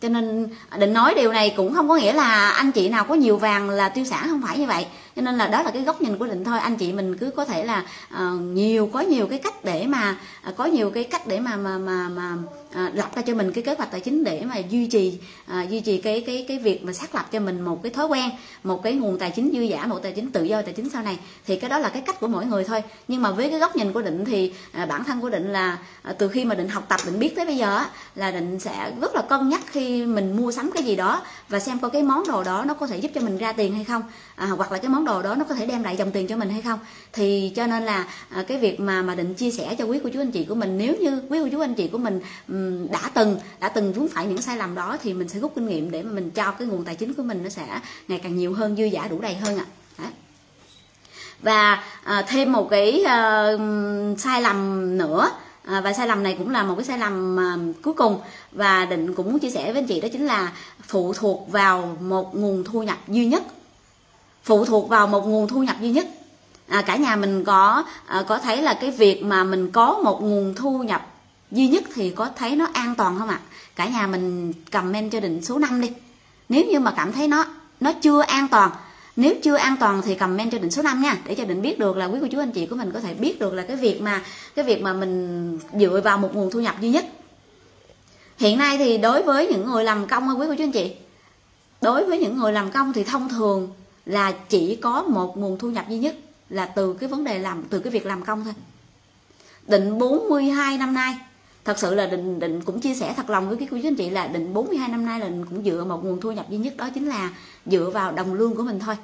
A: Cho nên à, định nói điều này cũng không có nghĩa là anh chị nào có nhiều vàng là tiêu sản không phải như vậy cho nên là đó là cái góc nhìn của định thôi. Anh chị mình cứ có thể là uh, nhiều có nhiều cái cách để mà uh, có nhiều cái cách để mà mà mà mà à, lập ra cho mình cái kế hoạch tài chính để mà duy trì à, duy trì cái cái cái việc mà xác lập cho mình một cái thói quen một cái nguồn tài chính dư giả một tài chính tự do tài chính sau này. Thì cái đó là cái cách của mỗi người thôi. Nhưng mà với cái góc nhìn của định thì à, bản thân của định là à, từ khi mà định học tập định biết tới bây giờ á, là định sẽ rất là cân nhắc khi mình mua sắm cái gì đó và xem coi cái món đồ đó nó có thể giúp cho mình ra tiền hay không. À, hoặc là cái món đồ đó nó có thể đem lại dòng tiền cho mình hay không thì cho nên là à, cái việc mà mà định chia sẻ cho quý cô chú anh chị của mình nếu như quý cô chú anh chị của mình đã từng đã từng vướng phải những sai lầm đó thì mình sẽ rút kinh nghiệm để mà mình cho cái nguồn tài chính của mình nó sẽ ngày càng nhiều hơn dư giả đủ đầy hơn ạ à. và à, thêm một cái à, sai lầm nữa à, và sai lầm này cũng là một cái sai lầm à, cuối cùng và định cũng muốn chia sẻ với anh chị đó chính là phụ thuộc vào một nguồn thu nhập duy nhất phụ thuộc vào một nguồn thu nhập duy nhất. À, cả nhà mình có à, có thấy là cái việc mà mình có một nguồn thu nhập duy nhất thì có thấy nó an toàn không ạ? Cả nhà mình comment cho định số 5 đi. Nếu như mà cảm thấy nó nó chưa an toàn nếu chưa an toàn thì comment cho định số 5 nha để cho định biết được là quý cô chú anh chị của mình có thể biết được là cái việc mà cái việc mà mình dựa vào một nguồn thu nhập duy nhất. Hiện nay thì đối với những người làm công quý cô chú anh chị đối với những người làm công thì thông thường là chỉ có một nguồn thu nhập duy nhất là từ cái vấn đề làm, từ cái việc làm công thôi. Định 42 năm nay, thật sự là định định cũng chia sẻ thật lòng với cái quý anh chị là định 42 năm nay là định cũng dựa một nguồn thu nhập duy nhất, đó chính là dựa vào đồng lương của mình thôi.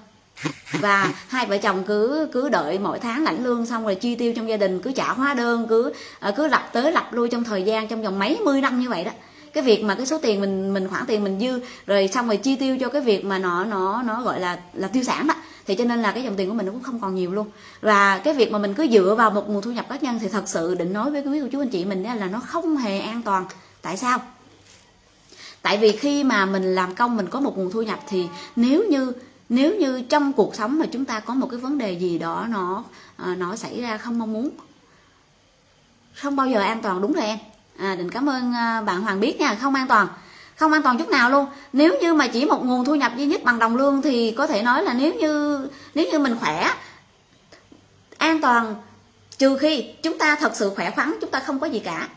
A: Và hai vợ chồng cứ cứ đợi mỗi tháng lãnh lương xong rồi chi tiêu trong gia đình, cứ trả hóa đơn, cứ ờ, cứ lập tới lập lui trong thời gian trong vòng mấy mươi năm như vậy đó cái việc mà cái số tiền mình mình khoản tiền mình dư, rồi xong rồi chi tiêu cho cái việc mà nó nó nó gọi là là tiêu sản đó. Thì cho nên là cái dòng tiền của mình nó cũng không còn nhiều luôn. Và cái việc mà mình cứ dựa vào một nguồn thu nhập cá nhân thì thật sự định nói với quý cô chú anh chị mình là nó không hề an toàn. Tại sao? Tại vì khi mà mình làm công, mình có một nguồn thu nhập thì nếu như nếu như trong cuộc sống mà chúng ta có một cái vấn đề gì đó nó à, nó xảy ra không mong muốn, không bao giờ an toàn, đúng rồi em à, định cảm ơn à, bạn hoàng biết nha không an toàn. Không an toàn chút nào luôn. Nếu như mà chỉ một nguồn thu nhập duy nhất bằng đồng lương thì có thể nói là nếu như nếu như mình khỏe an toàn trừ khi chúng ta thật sự khỏe khoắn chúng ta không có gì cả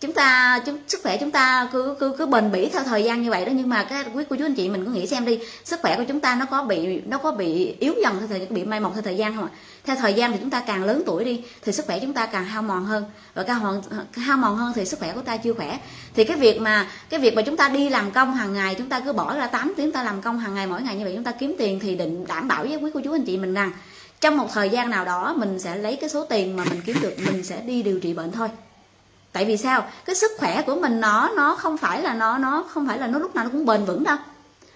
A: chúng ta chúng, sức khỏe chúng ta cứ cứ cứ bền bỉ theo thời gian như vậy đó nhưng mà cái quý cô chú anh chị mình cứ nghĩ xem đi sức khỏe của chúng ta nó có bị nó có bị yếu dần theo thời bị mai một theo thời gian không ạ? Theo thời gian thì chúng ta càng lớn tuổi đi thì sức khỏe chúng ta càng hao mòn hơn. Và càng hao, hao mòn hơn thì sức khỏe của ta chưa khỏe. Thì cái việc mà cái việc mà chúng ta đi làm công hàng ngày chúng ta cứ bỏ ra 8 tiếng ta làm công hàng ngày mỗi ngày như vậy chúng ta kiếm tiền thì định đảm bảo với quý cô chú anh chị mình rằng trong một thời gian nào đó mình sẽ lấy cái số tiền mà mình kiếm được mình sẽ đi điều trị bệnh thôi tại vì sao? Cái sức khỏe của mình nó nó không phải là nó nó không phải là nó lúc nào nó cũng bền vững đâu.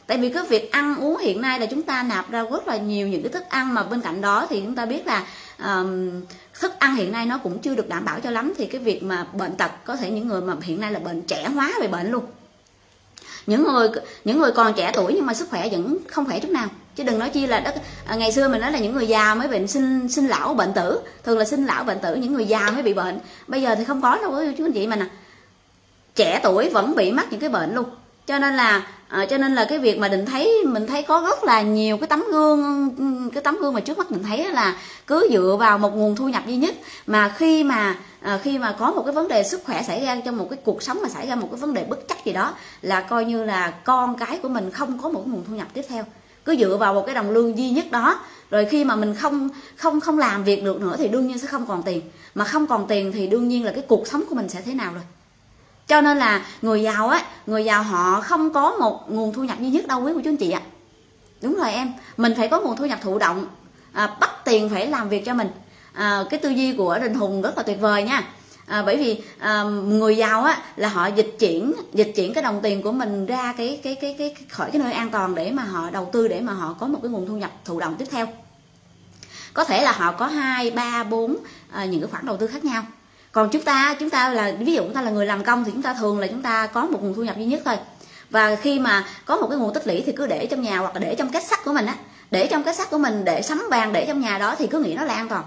A: Tại vì cái việc ăn uống hiện nay là chúng ta nạp ra rất là nhiều những cái thức ăn mà bên cạnh đó thì chúng ta biết là um, thức ăn hiện nay nó cũng chưa được đảm bảo cho lắm. Thì cái việc mà bệnh tật có thể những người mà hiện nay là bệnh trẻ hóa về bệnh luôn. Những người những người còn trẻ tuổi nhưng mà sức khỏe vẫn không khỏe chút nào chứ đừng nói chi là đất à, ngày xưa mình nói là những người già mới bệnh sinh sinh lão bệnh tử. Thường là sinh lão bệnh tử những người già mới bị bệnh. Bây giờ thì không có đâu chú anh chị mình à trẻ tuổi vẫn bị mắc những cái bệnh luôn. Cho nên là à, cho nên là cái việc mà định thấy mình thấy có rất là nhiều cái tấm gương cái tấm gương mà trước mắt mình thấy là cứ dựa vào một nguồn thu nhập duy nhất. Mà khi mà à, khi mà có một cái vấn đề sức khỏe xảy ra trong một cái cuộc sống mà xảy ra một cái vấn đề bất chắc gì đó là coi như là con cái của mình không có một nguồn thu nhập tiếp theo cứ dựa vào một cái đồng lương duy nhất đó rồi khi mà mình không không không làm việc được nữa thì đương nhiên sẽ không còn tiền. Mà không còn tiền thì đương nhiên là cái cuộc sống của mình sẽ thế nào rồi. Cho nên là người giàu á người giàu họ không có một nguồn thu nhập duy nhất đâu quý cô chú anh chị ạ. Đúng rồi em mình phải có nguồn thu nhập thụ động à, bắt tiền phải làm việc cho mình. À, cái tư duy của đình hùng rất là tuyệt vời nha à, bởi vì à, người giàu á là họ dịch chuyển dịch chuyển cái đồng tiền của mình ra cái cái cái cái khỏi cái nơi an toàn để mà họ đầu tư để mà họ có một cái nguồn thu nhập thụ động tiếp theo. Có thể là họ có hai ba bốn à, những cái khoản đầu tư khác nhau. Còn chúng ta chúng ta là ví dụ chúng ta là người làm công thì chúng ta thường là chúng ta có một nguồn thu nhập duy nhất thôi. Và khi mà có một cái nguồn tích lũy thì cứ để trong nhà hoặc là để trong kết sắt của mình á. Để trong cái sắt của mình để sắm vàng để trong nhà đó thì cứ nghĩ nó là an toàn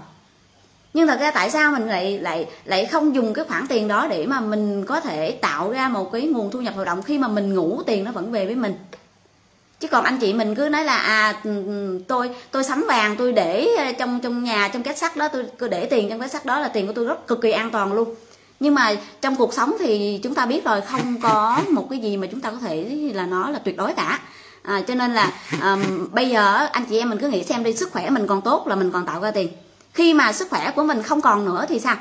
A: nhưng thật ra tại sao mình lại lại lại không dùng cái khoản tiền đó để mà mình có thể tạo ra một cái nguồn thu nhập thụ động khi mà mình ngủ tiền nó vẫn về với mình? Chứ còn anh chị mình cứ nói là à ừ, ừ, tôi tôi sắm vàng tôi để trong trong nhà trong két sắt đó tôi cứ để tiền trong két sắt đó là tiền của tôi rất cực kỳ an toàn luôn. Nhưng mà trong cuộc sống thì chúng ta biết rồi không có [laughs] một cái gì mà chúng ta có thể là nó là tuyệt đối cả. À, cho nên là um, bây giờ anh chị em mình cứ nghĩ xem đi sức khỏe mình còn tốt là mình còn tạo ra tiền khi mà sức khỏe của mình không còn nữa thì sao?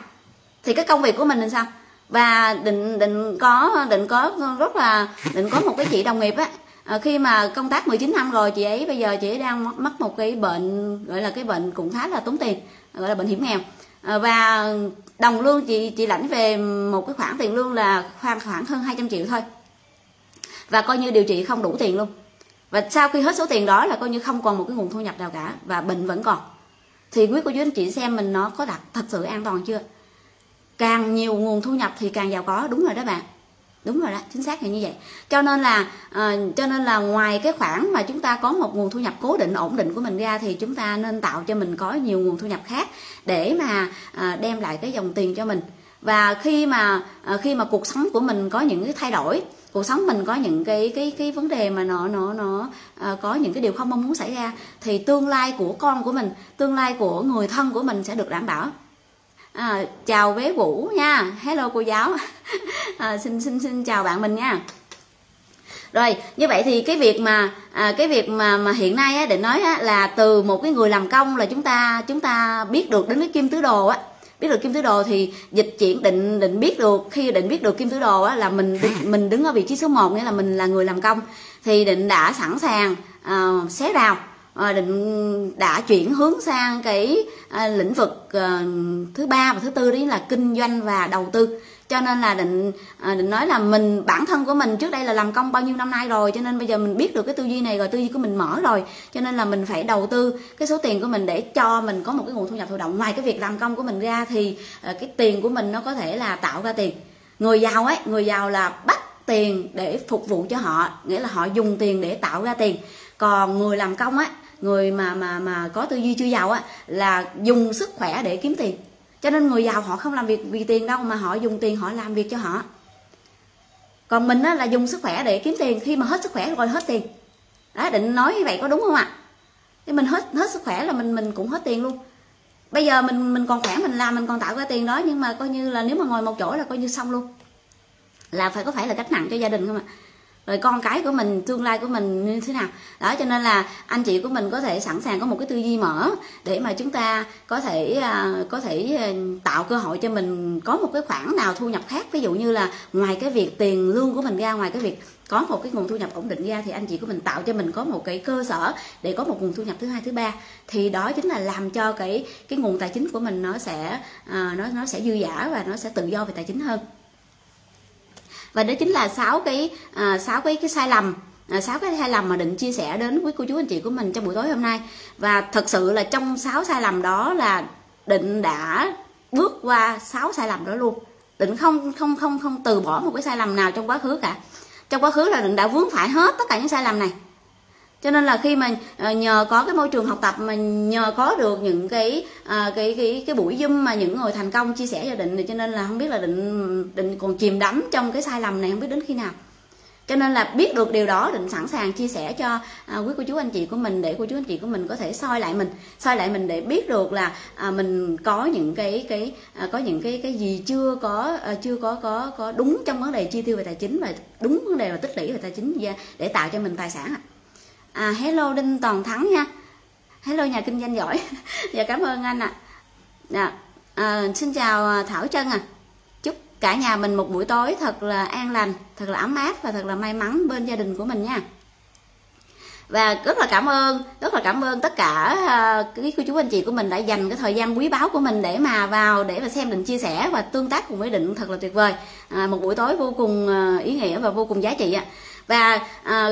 A: Thì cái công việc của mình là sao? Và định định có định có rất là định có một cái chị đồng nghiệp á. À, khi mà công tác 19 năm rồi chị ấy bây giờ chị ấy đang mắc một cái bệnh gọi là cái bệnh cũng khá là tốn tiền gọi là bệnh hiểm nghèo. À, và đồng lương chị chị lãnh về một cái khoản tiền lương là khoảng khoảng hơn 200 triệu thôi. Và coi như điều trị không đủ tiền luôn. Và sau khi hết số tiền đó là coi như không còn một cái nguồn thu nhập nào cả và bệnh vẫn còn thì quý cô chú anh chị xem mình nó có đặt thật sự an toàn chưa? Càng nhiều nguồn thu nhập thì càng giàu có. Đúng rồi đó bạn. Đúng rồi đó. Chính xác là như vậy. Cho nên là uh, cho nên là ngoài cái khoản mà chúng ta có một nguồn thu nhập cố định ổn định của mình ra thì chúng ta nên tạo cho mình có nhiều nguồn thu nhập khác để mà uh, đem lại cái dòng tiền cho mình. Và khi mà uh, khi mà cuộc sống của mình có những cái thay đổi cuộc sống mình có những cái cái cái vấn đề mà nó nó nó à, có những cái điều không mong muốn xảy ra thì tương lai của con của mình tương lai của người thân của mình sẽ được đảm bảo. À, chào bé vũ nha. Hello cô giáo. [laughs] À, xin xin xin chào bạn mình nha. Rồi như vậy thì cái việc mà à, cái việc mà mà hiện nay á, để nói á, là từ một cái người làm công là chúng ta chúng ta biết được đến cái kim tứ đồ á biết được kim tứ đồ thì dịch chuyển định định biết được khi định biết được kim tứ đồ á, là mình mình đứng ở vị trí số 1 nghĩa là mình là người làm công thì định đã sẵn sàng uh, xé rào à, định đã chuyển hướng sang cái à, lĩnh vực à, thứ ba và thứ tư đấy là kinh doanh và đầu tư cho nên là định à, định nói là mình, bản thân của mình trước đây là làm công bao nhiêu năm nay rồi, cho nên bây giờ mình biết được cái tư duy này rồi, tư duy của mình mở rồi. Cho nên là mình phải đầu tư cái số tiền của mình để cho mình có một cái nguồn thu nhập thụ động. Ngoài cái việc làm công của mình ra thì à, cái tiền của mình nó có thể là tạo ra tiền. Người giàu ấy, người giàu là bắt tiền để phục vụ cho họ, nghĩa là họ dùng tiền để tạo ra tiền. Còn người làm công á người mà mà mà có tư duy chưa giàu á, là dùng sức khỏe để kiếm tiền cho nên người giàu họ không làm việc vì tiền đâu, mà họ dùng tiền họ làm việc cho họ. Còn mình á, là dùng sức khỏe để kiếm tiền. Khi mà hết sức khỏe rồi hết tiền. Đó định nói như vậy có đúng không ạ? Thì mình hết hết sức khỏe là mình mình cũng hết tiền luôn. Bây giờ mình mình còn khỏe, mình làm, mình còn tạo ra tiền đó, nhưng mà coi như là nếu mà ngồi một chỗ là coi như xong luôn. Là phải, có phải là gánh nặng cho gia đình không ạ? Rồi con cái của mình tương lai của mình như thế nào? Đó cho nên là anh chị của mình có thể sẵn sàng có một cái tư duy mở để mà chúng ta có thể à, có thể à, tạo cơ hội cho mình có một cái khoản nào thu nhập khác. Ví dụ như là ngoài cái việc tiền lương của mình ra ngoài cái việc có một cái nguồn thu nhập ổn định ra thì anh chị của mình tạo cho mình có một cái cơ sở để có một nguồn thu nhập thứ hai thứ ba. Thì đó chính là làm cho cái cái nguồn tài chính của mình nó sẽ à, nó nó sẽ dư giả và nó sẽ tự do về tài chính hơn và đó chính là sáu cái à, sáu cái cái sai lầm à, sáu cái sai lầm mà định chia sẻ đến quý cô chú anh chị của mình trong buổi tối hôm nay. Và thật sự là trong sáu sai lầm đó là định đã bước qua sáu sai lầm đó luôn. Định không không không không từ bỏ một cái sai lầm nào trong quá khứ cả. Trong quá khứ là định đã vướng phải hết tất cả những sai lầm này cho nên là khi mà ờ, nhờ có cái môi trường học tập mà nhờ có được những cái ờ, cái cái cái buổi zoom mà những người thành công chia sẻ cho định thì cho nên là không biết là định định còn chìm đắm trong cái sai lầm này không biết đến khi nào. Cho nên là biết được điều đó định sẵn sàng chia sẻ cho à, quý cô chú anh chị của mình để cô chú anh chị của mình có thể soi lại mình soi lại mình để biết được là à, mình có những cái cái à, có những cái cái gì chưa có à, chưa có có có đúng trong vấn đề chi tiêu về tài chính và đúng vấn đề là tích lũy về tài chính dạ, để tạo cho mình tài sản ạ. à, À, hello đinh toàn thắng nha. Hello nhà kinh doanh giỏi. [laughs] Dạ cảm ơn anh ạ. À. dạ à, xin chào à, thảo trân à chúc cả nhà mình một buổi tối thật là an lành thật là ấm áp và thật là may mắn bên gia đình của mình nha. Và rất là cảm ơn rất là cảm ơn tất cả à, quý cô chú anh chị của mình đã dành cái thời gian quý báu của mình để mà vào để mà xem định chia sẻ và tương tác cùng với định thật là tuyệt vời. À, một buổi tối vô cùng ý nghĩa và vô cùng giá trị ạ và à,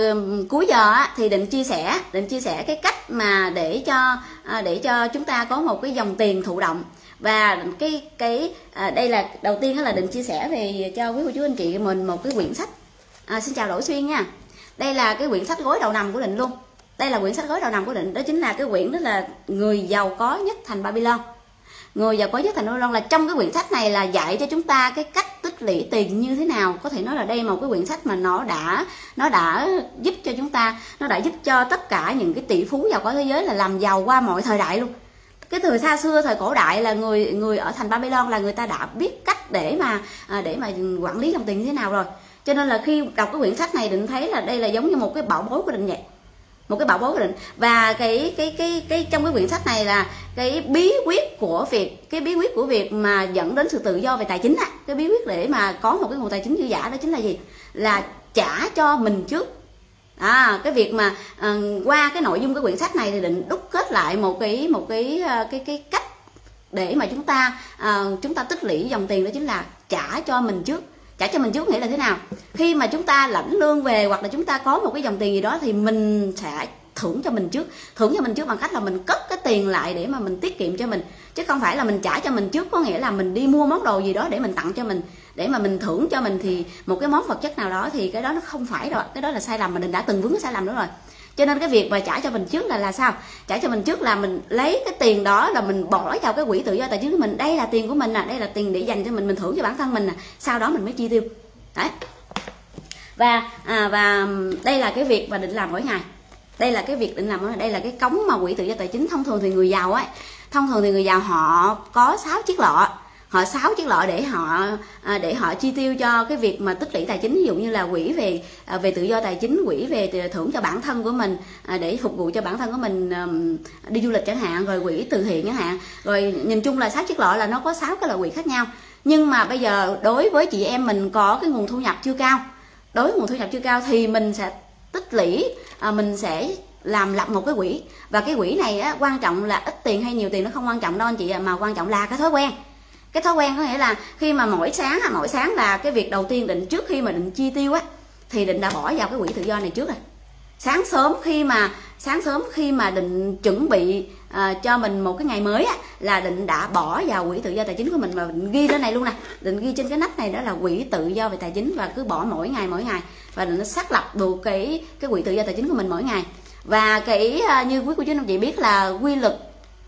A: cuối giờ á, thì định chia sẻ định chia sẻ cái cách mà để cho à, để cho chúng ta có một cái dòng tiền thụ động. Và cái cái à, đây là đầu tiên là định chia sẻ về cho quý cô chú anh chị mình một cái quyển sách. À, xin chào đỗ xuyên nha. Đây là cái quyển sách gối đầu nằm của định luôn. Đây là quyển sách gối đầu nằm của định. Đó chính là cái quyển đó là người giàu có nhất thành babylon người giàu có nhất thành babylon là trong cái quyển sách này là dạy cho chúng ta cái cách tích lũy tiền như thế nào. Có thể nói là đây một cái quyển sách mà nó đã nó đã giúp cho chúng ta, nó đã giúp cho tất cả những cái tỷ phú giàu có thế giới là làm giàu qua mọi thời đại luôn. Cái thời xa xưa, thời cổ đại là người người ở thành Babylon là người ta đã biết cách để mà à, để mà quản lý dòng tiền như thế nào rồi. Cho nên là khi đọc cái quyển sách này định thấy là đây là giống như một cái bảo bối của định vậy một cái bảo bối định. Và cái cái cái cái trong cái quyển sách này là cái bí quyết của việc cái bí quyết của việc mà dẫn đến sự tự do về tài chính á cái bí quyết để mà có một cái nguồn tài chính dư giả đó chính là gì? Là trả cho mình trước. À cái việc mà uh, qua cái nội dung cái quyển sách này thì định đúc kết lại một cái một cái uh, cái cái cách để mà chúng ta uh, chúng ta tích lũy dòng tiền đó chính là trả cho mình trước trả cho mình trước nghĩa là thế nào. Khi mà chúng ta lãnh lương về hoặc là chúng ta có một cái dòng tiền gì đó thì mình sẽ thưởng cho mình trước. Thưởng cho mình trước bằng cách là mình cất cái tiền lại để mà mình tiết kiệm cho mình. Chứ không phải là mình trả cho mình trước, có nghĩa là mình đi mua món đồ gì đó để mình tặng cho mình. Để mà mình thưởng cho mình thì một cái món vật chất nào đó thì cái đó nó không phải rồi. Cái đó là sai lầm mà mình đã từng vướng cái sai lầm đó rồi cho nên cái việc mà trả cho mình trước là là sao? Trả cho mình trước là mình lấy cái tiền đó là mình bỏ vào cái quỹ tự do tài chính của mình. Đây là tiền của mình nè đây là tiền để dành cho mình mình thưởng cho bản thân mình nè. Sau đó mình mới chi tiêu. Đấy. Và à, và đây là cái việc mà định làm mỗi ngày. Đây là cái việc định làm mỗi ngày. Đây là cái cống mà quỹ tự do tài chính thông thường thì người giàu ấy thông thường thì người giàu họ có 6 chiếc lọ họ sáu chiếc lọ để họ à, để họ chi tiêu cho cái việc mà tích lũy tài chính ví dụ như là quỹ về à, về tự do tài chính quỹ về thưởng cho bản thân của mình à, để phục vụ cho bản thân của mình đi du lịch chẳng hạn rồi quỹ từ thiện chẳng hạn. Rồi nhìn chung là sáu chiếc lọ là nó có sáu cái loại quỹ khác nhau. Nhưng mà bây giờ đối với chị em mình có cái nguồn thu nhập chưa cao đối với nguồn thu nhập chưa cao thì mình sẽ tích lũy mình sẽ làm lập một cái quỹ. Và cái quỹ này á, quan trọng là ít tiền hay nhiều tiền nó không quan trọng đâu anh chị mà quan trọng là cái thói quen cái thói quen có nghĩa là khi mà mỗi sáng à mỗi sáng là cái việc đầu tiên định trước khi mà định chi tiêu á thì định đã bỏ vào cái quỹ tự do này trước rồi. Sáng sớm khi mà sáng sớm khi mà định chuẩn bị uh, cho mình một cái ngày mới á, là định đã bỏ vào quỹ tự do tài chính của mình mà định ghi lên này luôn nè. Định ghi trên cái nách này đó là quỹ tự do về tài chính và cứ bỏ mỗi ngày mỗi ngày. Và định xác lập được cái cái quỹ tự do tài chính của mình mỗi ngày. Và cái uh, như quý cô chú anh chị biết là quy luật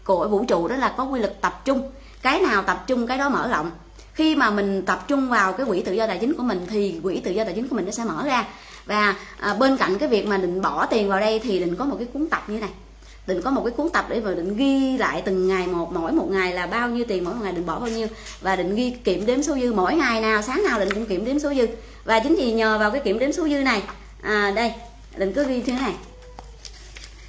A: của vũ trụ đó là có quy luật tập trung cái nào tập trung cái đó mở rộng. Khi mà mình tập trung vào cái quỹ tự do tài chính của mình thì quỹ tự do tài chính của mình nó sẽ mở ra. Và à, bên cạnh cái việc mà định bỏ tiền vào đây thì định có một cái cuốn tập như này. Định có một cái cuốn tập để mà định ghi lại từng ngày một mỗi một ngày là bao nhiêu tiền mỗi một ngày định bỏ bao nhiêu. Và định ghi kiểm đếm số dư mỗi ngày nào sáng nào định cũng kiểm đếm số dư. Và chính vì nhờ vào cái kiểm đếm số dư này à, đây định cứ ghi thế này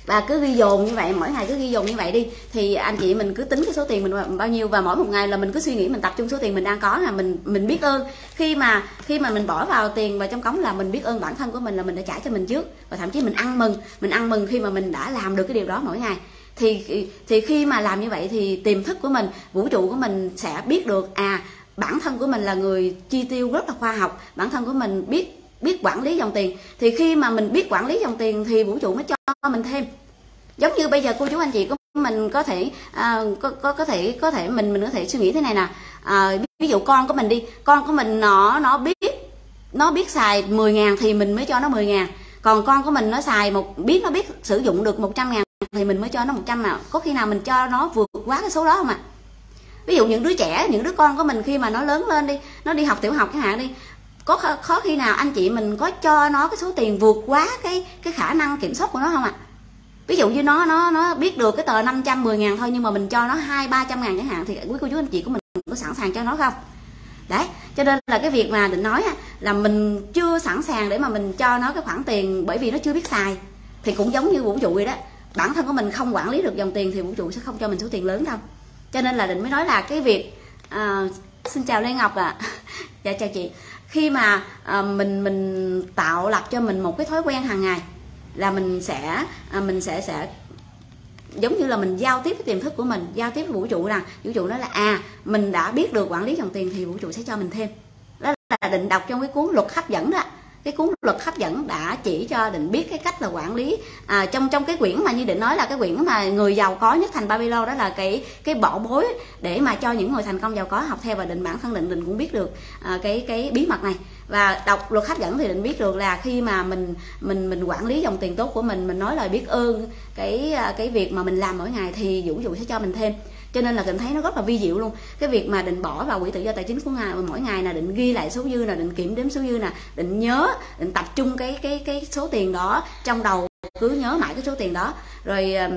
A: và cứ ghi dồn như vậy, mỗi ngày cứ ghi dồn như vậy đi, thì anh chị mình cứ tính cái số tiền mình bao nhiêu và mỗi một ngày là mình cứ suy nghĩ, mình tập trung số tiền mình đang có là mình mình biết ơn. Khi mà khi mà mình bỏ vào tiền vào trong cống là mình biết ơn bản thân của mình là mình đã trả cho mình trước. Và thậm chí mình ăn mừng, mình ăn mừng khi mà mình đã làm được cái điều đó mỗi ngày. Thì thì khi mà làm như vậy thì tiềm thức của mình, vũ trụ của mình sẽ biết được à bản thân của mình là người chi tiêu rất là khoa học. Bản thân của mình biết biết quản lý dòng tiền. Thì khi mà mình biết quản lý dòng tiền thì vũ trụ mới cho mình thêm. Giống như bây giờ cô chú anh chị của mình có thể à, có, có có thể có thể mình mình có thể suy nghĩ thế này nè. À, ví dụ con của mình đi con của mình nó nó biết nó biết xài 10 ngàn thì mình mới cho nó 10 ngàn. Còn con của mình nó xài một biết nó biết sử dụng được 100 ngàn thì mình mới cho nó 100 nào có khi nào mình cho nó vượt quá cái số đó không ạ? À? ví dụ những đứa trẻ những đứa con của mình khi mà nó lớn lên đi nó đi học tiểu học chẳng hạn đi có khó khi nào anh chị mình có cho nó cái số tiền vượt quá cái cái khả năng kiểm soát của nó không ạ à? ví dụ như nó nó nó biết được cái tờ 510 ngàn thôi nhưng mà mình cho nó hai ba trăm ngàn chẳng hạn thì quý cô chú anh chị của mình có sẵn sàng cho nó không đấy cho nên là cái việc mà định nói là mình chưa sẵn sàng để mà mình cho nó cái khoản tiền bởi vì nó chưa biết xài thì cũng giống như vũ trụ vậy đó bản thân của mình không quản lý được dòng tiền thì vũ trụ sẽ không cho mình số tiền lớn đâu cho nên là định mới nói là cái việc à, xin chào lê ngọc ạ à. [laughs] dạ chào chị khi mà à, mình mình tạo lập cho mình một cái thói quen hàng ngày là mình sẽ à, mình sẽ sẽ giống như là mình giao tiếp với tiềm thức của mình giao tiếp với vũ trụ rằng vũ trụ nói là à mình đã biết được quản lý dòng tiền thì vũ trụ sẽ cho mình thêm. Đó là định đọc trong cái cuốn luật hấp dẫn đó cái cuốn luật hấp dẫn đã chỉ cho định biết cái cách là quản lý. À, trong trong cái quyển mà như định nói là cái quyển mà người giàu có nhất thành Babylon đó là cái cái bỏ bối để mà cho những người thành công giàu có học theo và định bản thân định định cũng biết được à, cái cái bí mật này. Và đọc luật hấp dẫn thì định biết được là khi mà mình mình mình quản lý dòng tiền tốt của mình mình nói lời biết ơn cái à, cái việc mà mình làm mỗi ngày thì vũ trụ sẽ cho mình thêm cho nên là định thấy nó rất là vi diệu luôn. Cái việc mà định bỏ vào quỹ tự do tài chính của ngày mỗi ngày là định ghi lại số dư là định kiểm đếm số dư nè, định nhớ, định tập trung cái cái cái số tiền đó trong đầu, cứ nhớ mãi cái số tiền đó. Rồi à,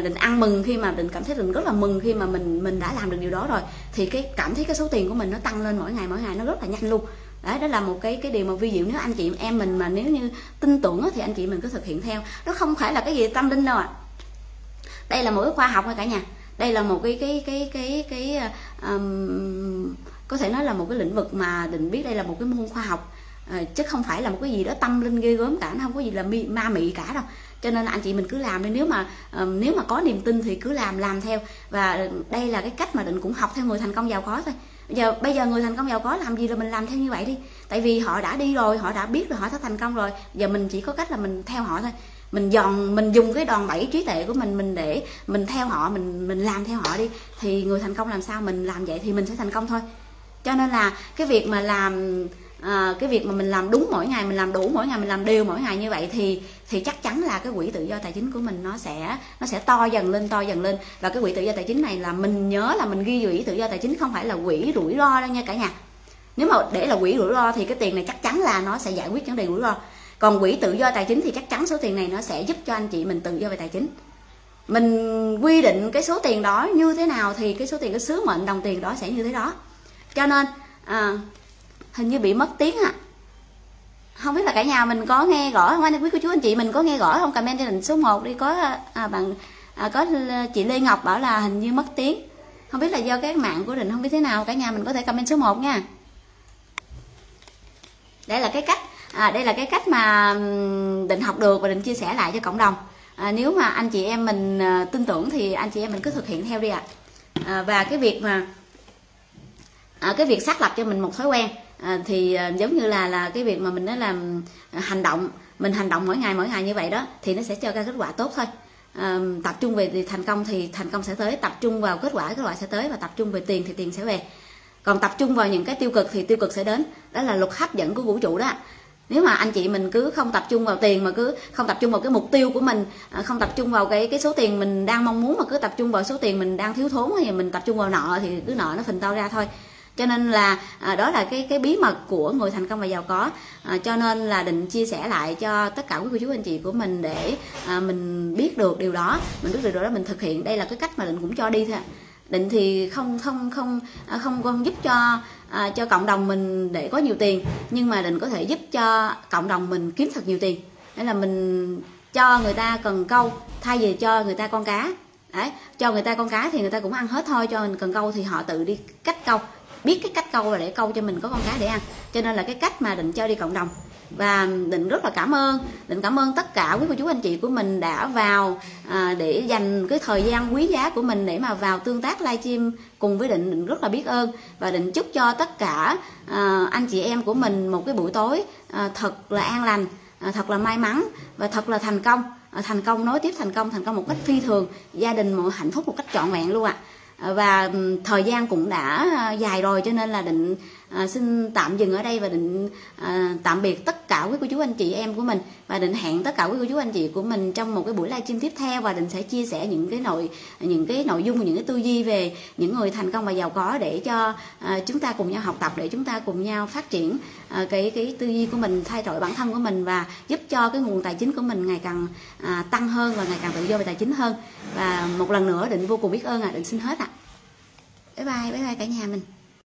A: định ăn mừng khi mà định cảm thấy định rất là mừng khi mà mình mình đã làm được điều đó rồi, thì cái cảm thấy cái số tiền của mình nó tăng lên mỗi ngày mỗi ngày nó rất là nhanh luôn. Đấy, đó là một cái cái điều mà vi diệu. Nếu anh chị em mình mà nếu như tin tưởng thì anh chị mình cứ thực hiện theo. Nó không phải là cái gì tâm linh đâu ạ. À. đây là một cái khoa học thôi cả nhà đây là một cái cái cái cái cái um, có thể nói là một cái lĩnh vực mà định biết đây là một cái môn khoa học. Ờ, chứ không phải là một cái gì đó tâm linh ghê gớm cả nó không có gì là mi, ma mị cả đâu. Cho nên là anh chị mình cứ làm đi nếu mà nếu mà có niềm tin thì cứ làm làm theo. Và đây là cái cách mà định cũng học theo người thành công giàu có thôi. Bây giờ bây giờ người thành công giàu có làm gì là mình làm theo như vậy đi. Tại vì họ đã đi rồi họ đã biết rồi họ đã thành công rồi. Giờ mình chỉ có cách là mình theo họ thôi mình dòn mình dùng cái đòn bẩy trí tuệ của mình mình để mình theo họ mình mình làm theo họ đi. Thì người thành công làm sao? Mình làm vậy thì mình sẽ thành công thôi. Cho nên là cái việc mà làm à, cái việc mà mình làm đúng mỗi ngày mình làm đủ mỗi ngày mình làm đều mỗi ngày như vậy thì thì chắc chắn là cái quỹ tự do tài chính của mình nó sẽ nó sẽ to dần lên to dần lên. Và cái quỹ tự do tài chính này là mình nhớ là mình ghi quỹ tự do tài chính không phải là quỹ rủi ro đâu nha cả nhà. Nếu mà để là quỹ rủi ro thì cái tiền này chắc chắn là nó sẽ giải quyết vấn đề rủi ro còn quỹ tự do tài chính thì chắc chắn số tiền này nó sẽ giúp cho anh chị mình tự do về tài chính. Mình quy định cái số tiền đó như thế nào thì cái số tiền cái sứ mệnh đồng tiền đó sẽ như thế đó. Cho nên à, hình như bị mất tiếng à. Không biết là cả nhà mình có nghe rõ không? Anh quý cô chú anh chị mình có nghe rõ không? Comment cho mình số 1 đi. Có à, bạn à, có chị Lê Ngọc bảo là hình như mất tiếng. Không biết là do cái mạng của định không biết thế nào. Cả nhà mình có thể comment số 1 nha. Đây là cái cách à, đây là cái cách mà định học được và định chia sẻ lại cho cộng đồng. À, nếu mà anh chị em mình ờ, tin tưởng thì anh chị em mình cứ thực hiện theo đi ạ. À. à, và cái việc mà à, cái việc xác lập cho mình một thói quen à, thì à, giống như là là cái việc mà mình nói làm hành động mình hành động mỗi ngày mỗi ngày như vậy đó thì nó sẽ cho ra kết quả tốt thôi. À, tập trung về thì thành công thì thành công sẽ tới tập trung vào kết quả kết quả sẽ tới và tập trung về tiền thì tiền sẽ về. Còn tập trung vào những cái tiêu cực thì tiêu cực sẽ đến. Đó là luật hấp dẫn của vũ trụ đó nếu mà anh chị mình cứ không tập trung vào tiền mà cứ không tập trung vào cái mục tiêu của mình à, không tập trung vào cái cái số tiền mình đang mong muốn mà cứ tập trung vào số tiền mình đang thiếu thốn thì mình tập trung vào nợ thì cứ nợ nó phình to ra thôi. Cho nên là à, đó là cái cái bí mật của người thành công và giàu có. À, cho nên là định chia sẻ lại cho tất cả quý cô chú anh chị của mình để à, mình biết được điều đó mình biết được điều đó mình thực hiện. Đây là cái cách mà định cũng cho đi thôi định thì không không không à, không không giúp cho à, cho cộng đồng mình để có nhiều tiền nhưng mà định có thể giúp cho cộng đồng mình kiếm thật nhiều tiền. Nên là mình cho người ta cần câu thay vì cho người ta con cá. Đấy cho người ta con cá thì người ta cũng ăn hết thôi cho mình cần câu thì họ tự đi cách câu biết cái cách câu là để câu cho mình có con cá để ăn. Cho nên là cái cách mà định cho đi cộng đồng và định rất là cảm ơn. Định cảm ơn tất cả quý cô chú anh chị của mình đã vào à, để dành cái thời gian quý giá của mình để mà vào tương tác livestream cùng với định. Định rất là biết ơn. Và định chúc cho tất cả à, anh chị em của mình một cái buổi tối à, thật là an lành à, thật là may mắn và thật là thành công. À, thành công nối tiếp thành công thành công một cách phi thường. Gia đình một hạnh phúc một cách trọn vẹn luôn ạ. À. và thời gian cũng đã à, dài rồi cho nên là định à, xin tạm dừng ở đây và định à, tạm biệt tất cả quý cô chú anh chị em của mình. Và định hẹn tất cả quý cô chú anh chị của mình trong một cái buổi livestream tiếp theo và định sẽ chia sẻ những cái nội những cái nội dung những cái tư duy về những người thành công và giàu có để cho à, chúng ta cùng nhau học tập để chúng ta cùng nhau phát triển à, cái cái tư duy của mình thay đổi bản thân của mình và giúp cho cái nguồn tài chính của mình ngày càng à, tăng hơn và ngày càng tự do về tài chính hơn. Và một lần nữa định vô cùng biết ơn à định xin hết ạ. À. bye bye bye bye cả nhà mình.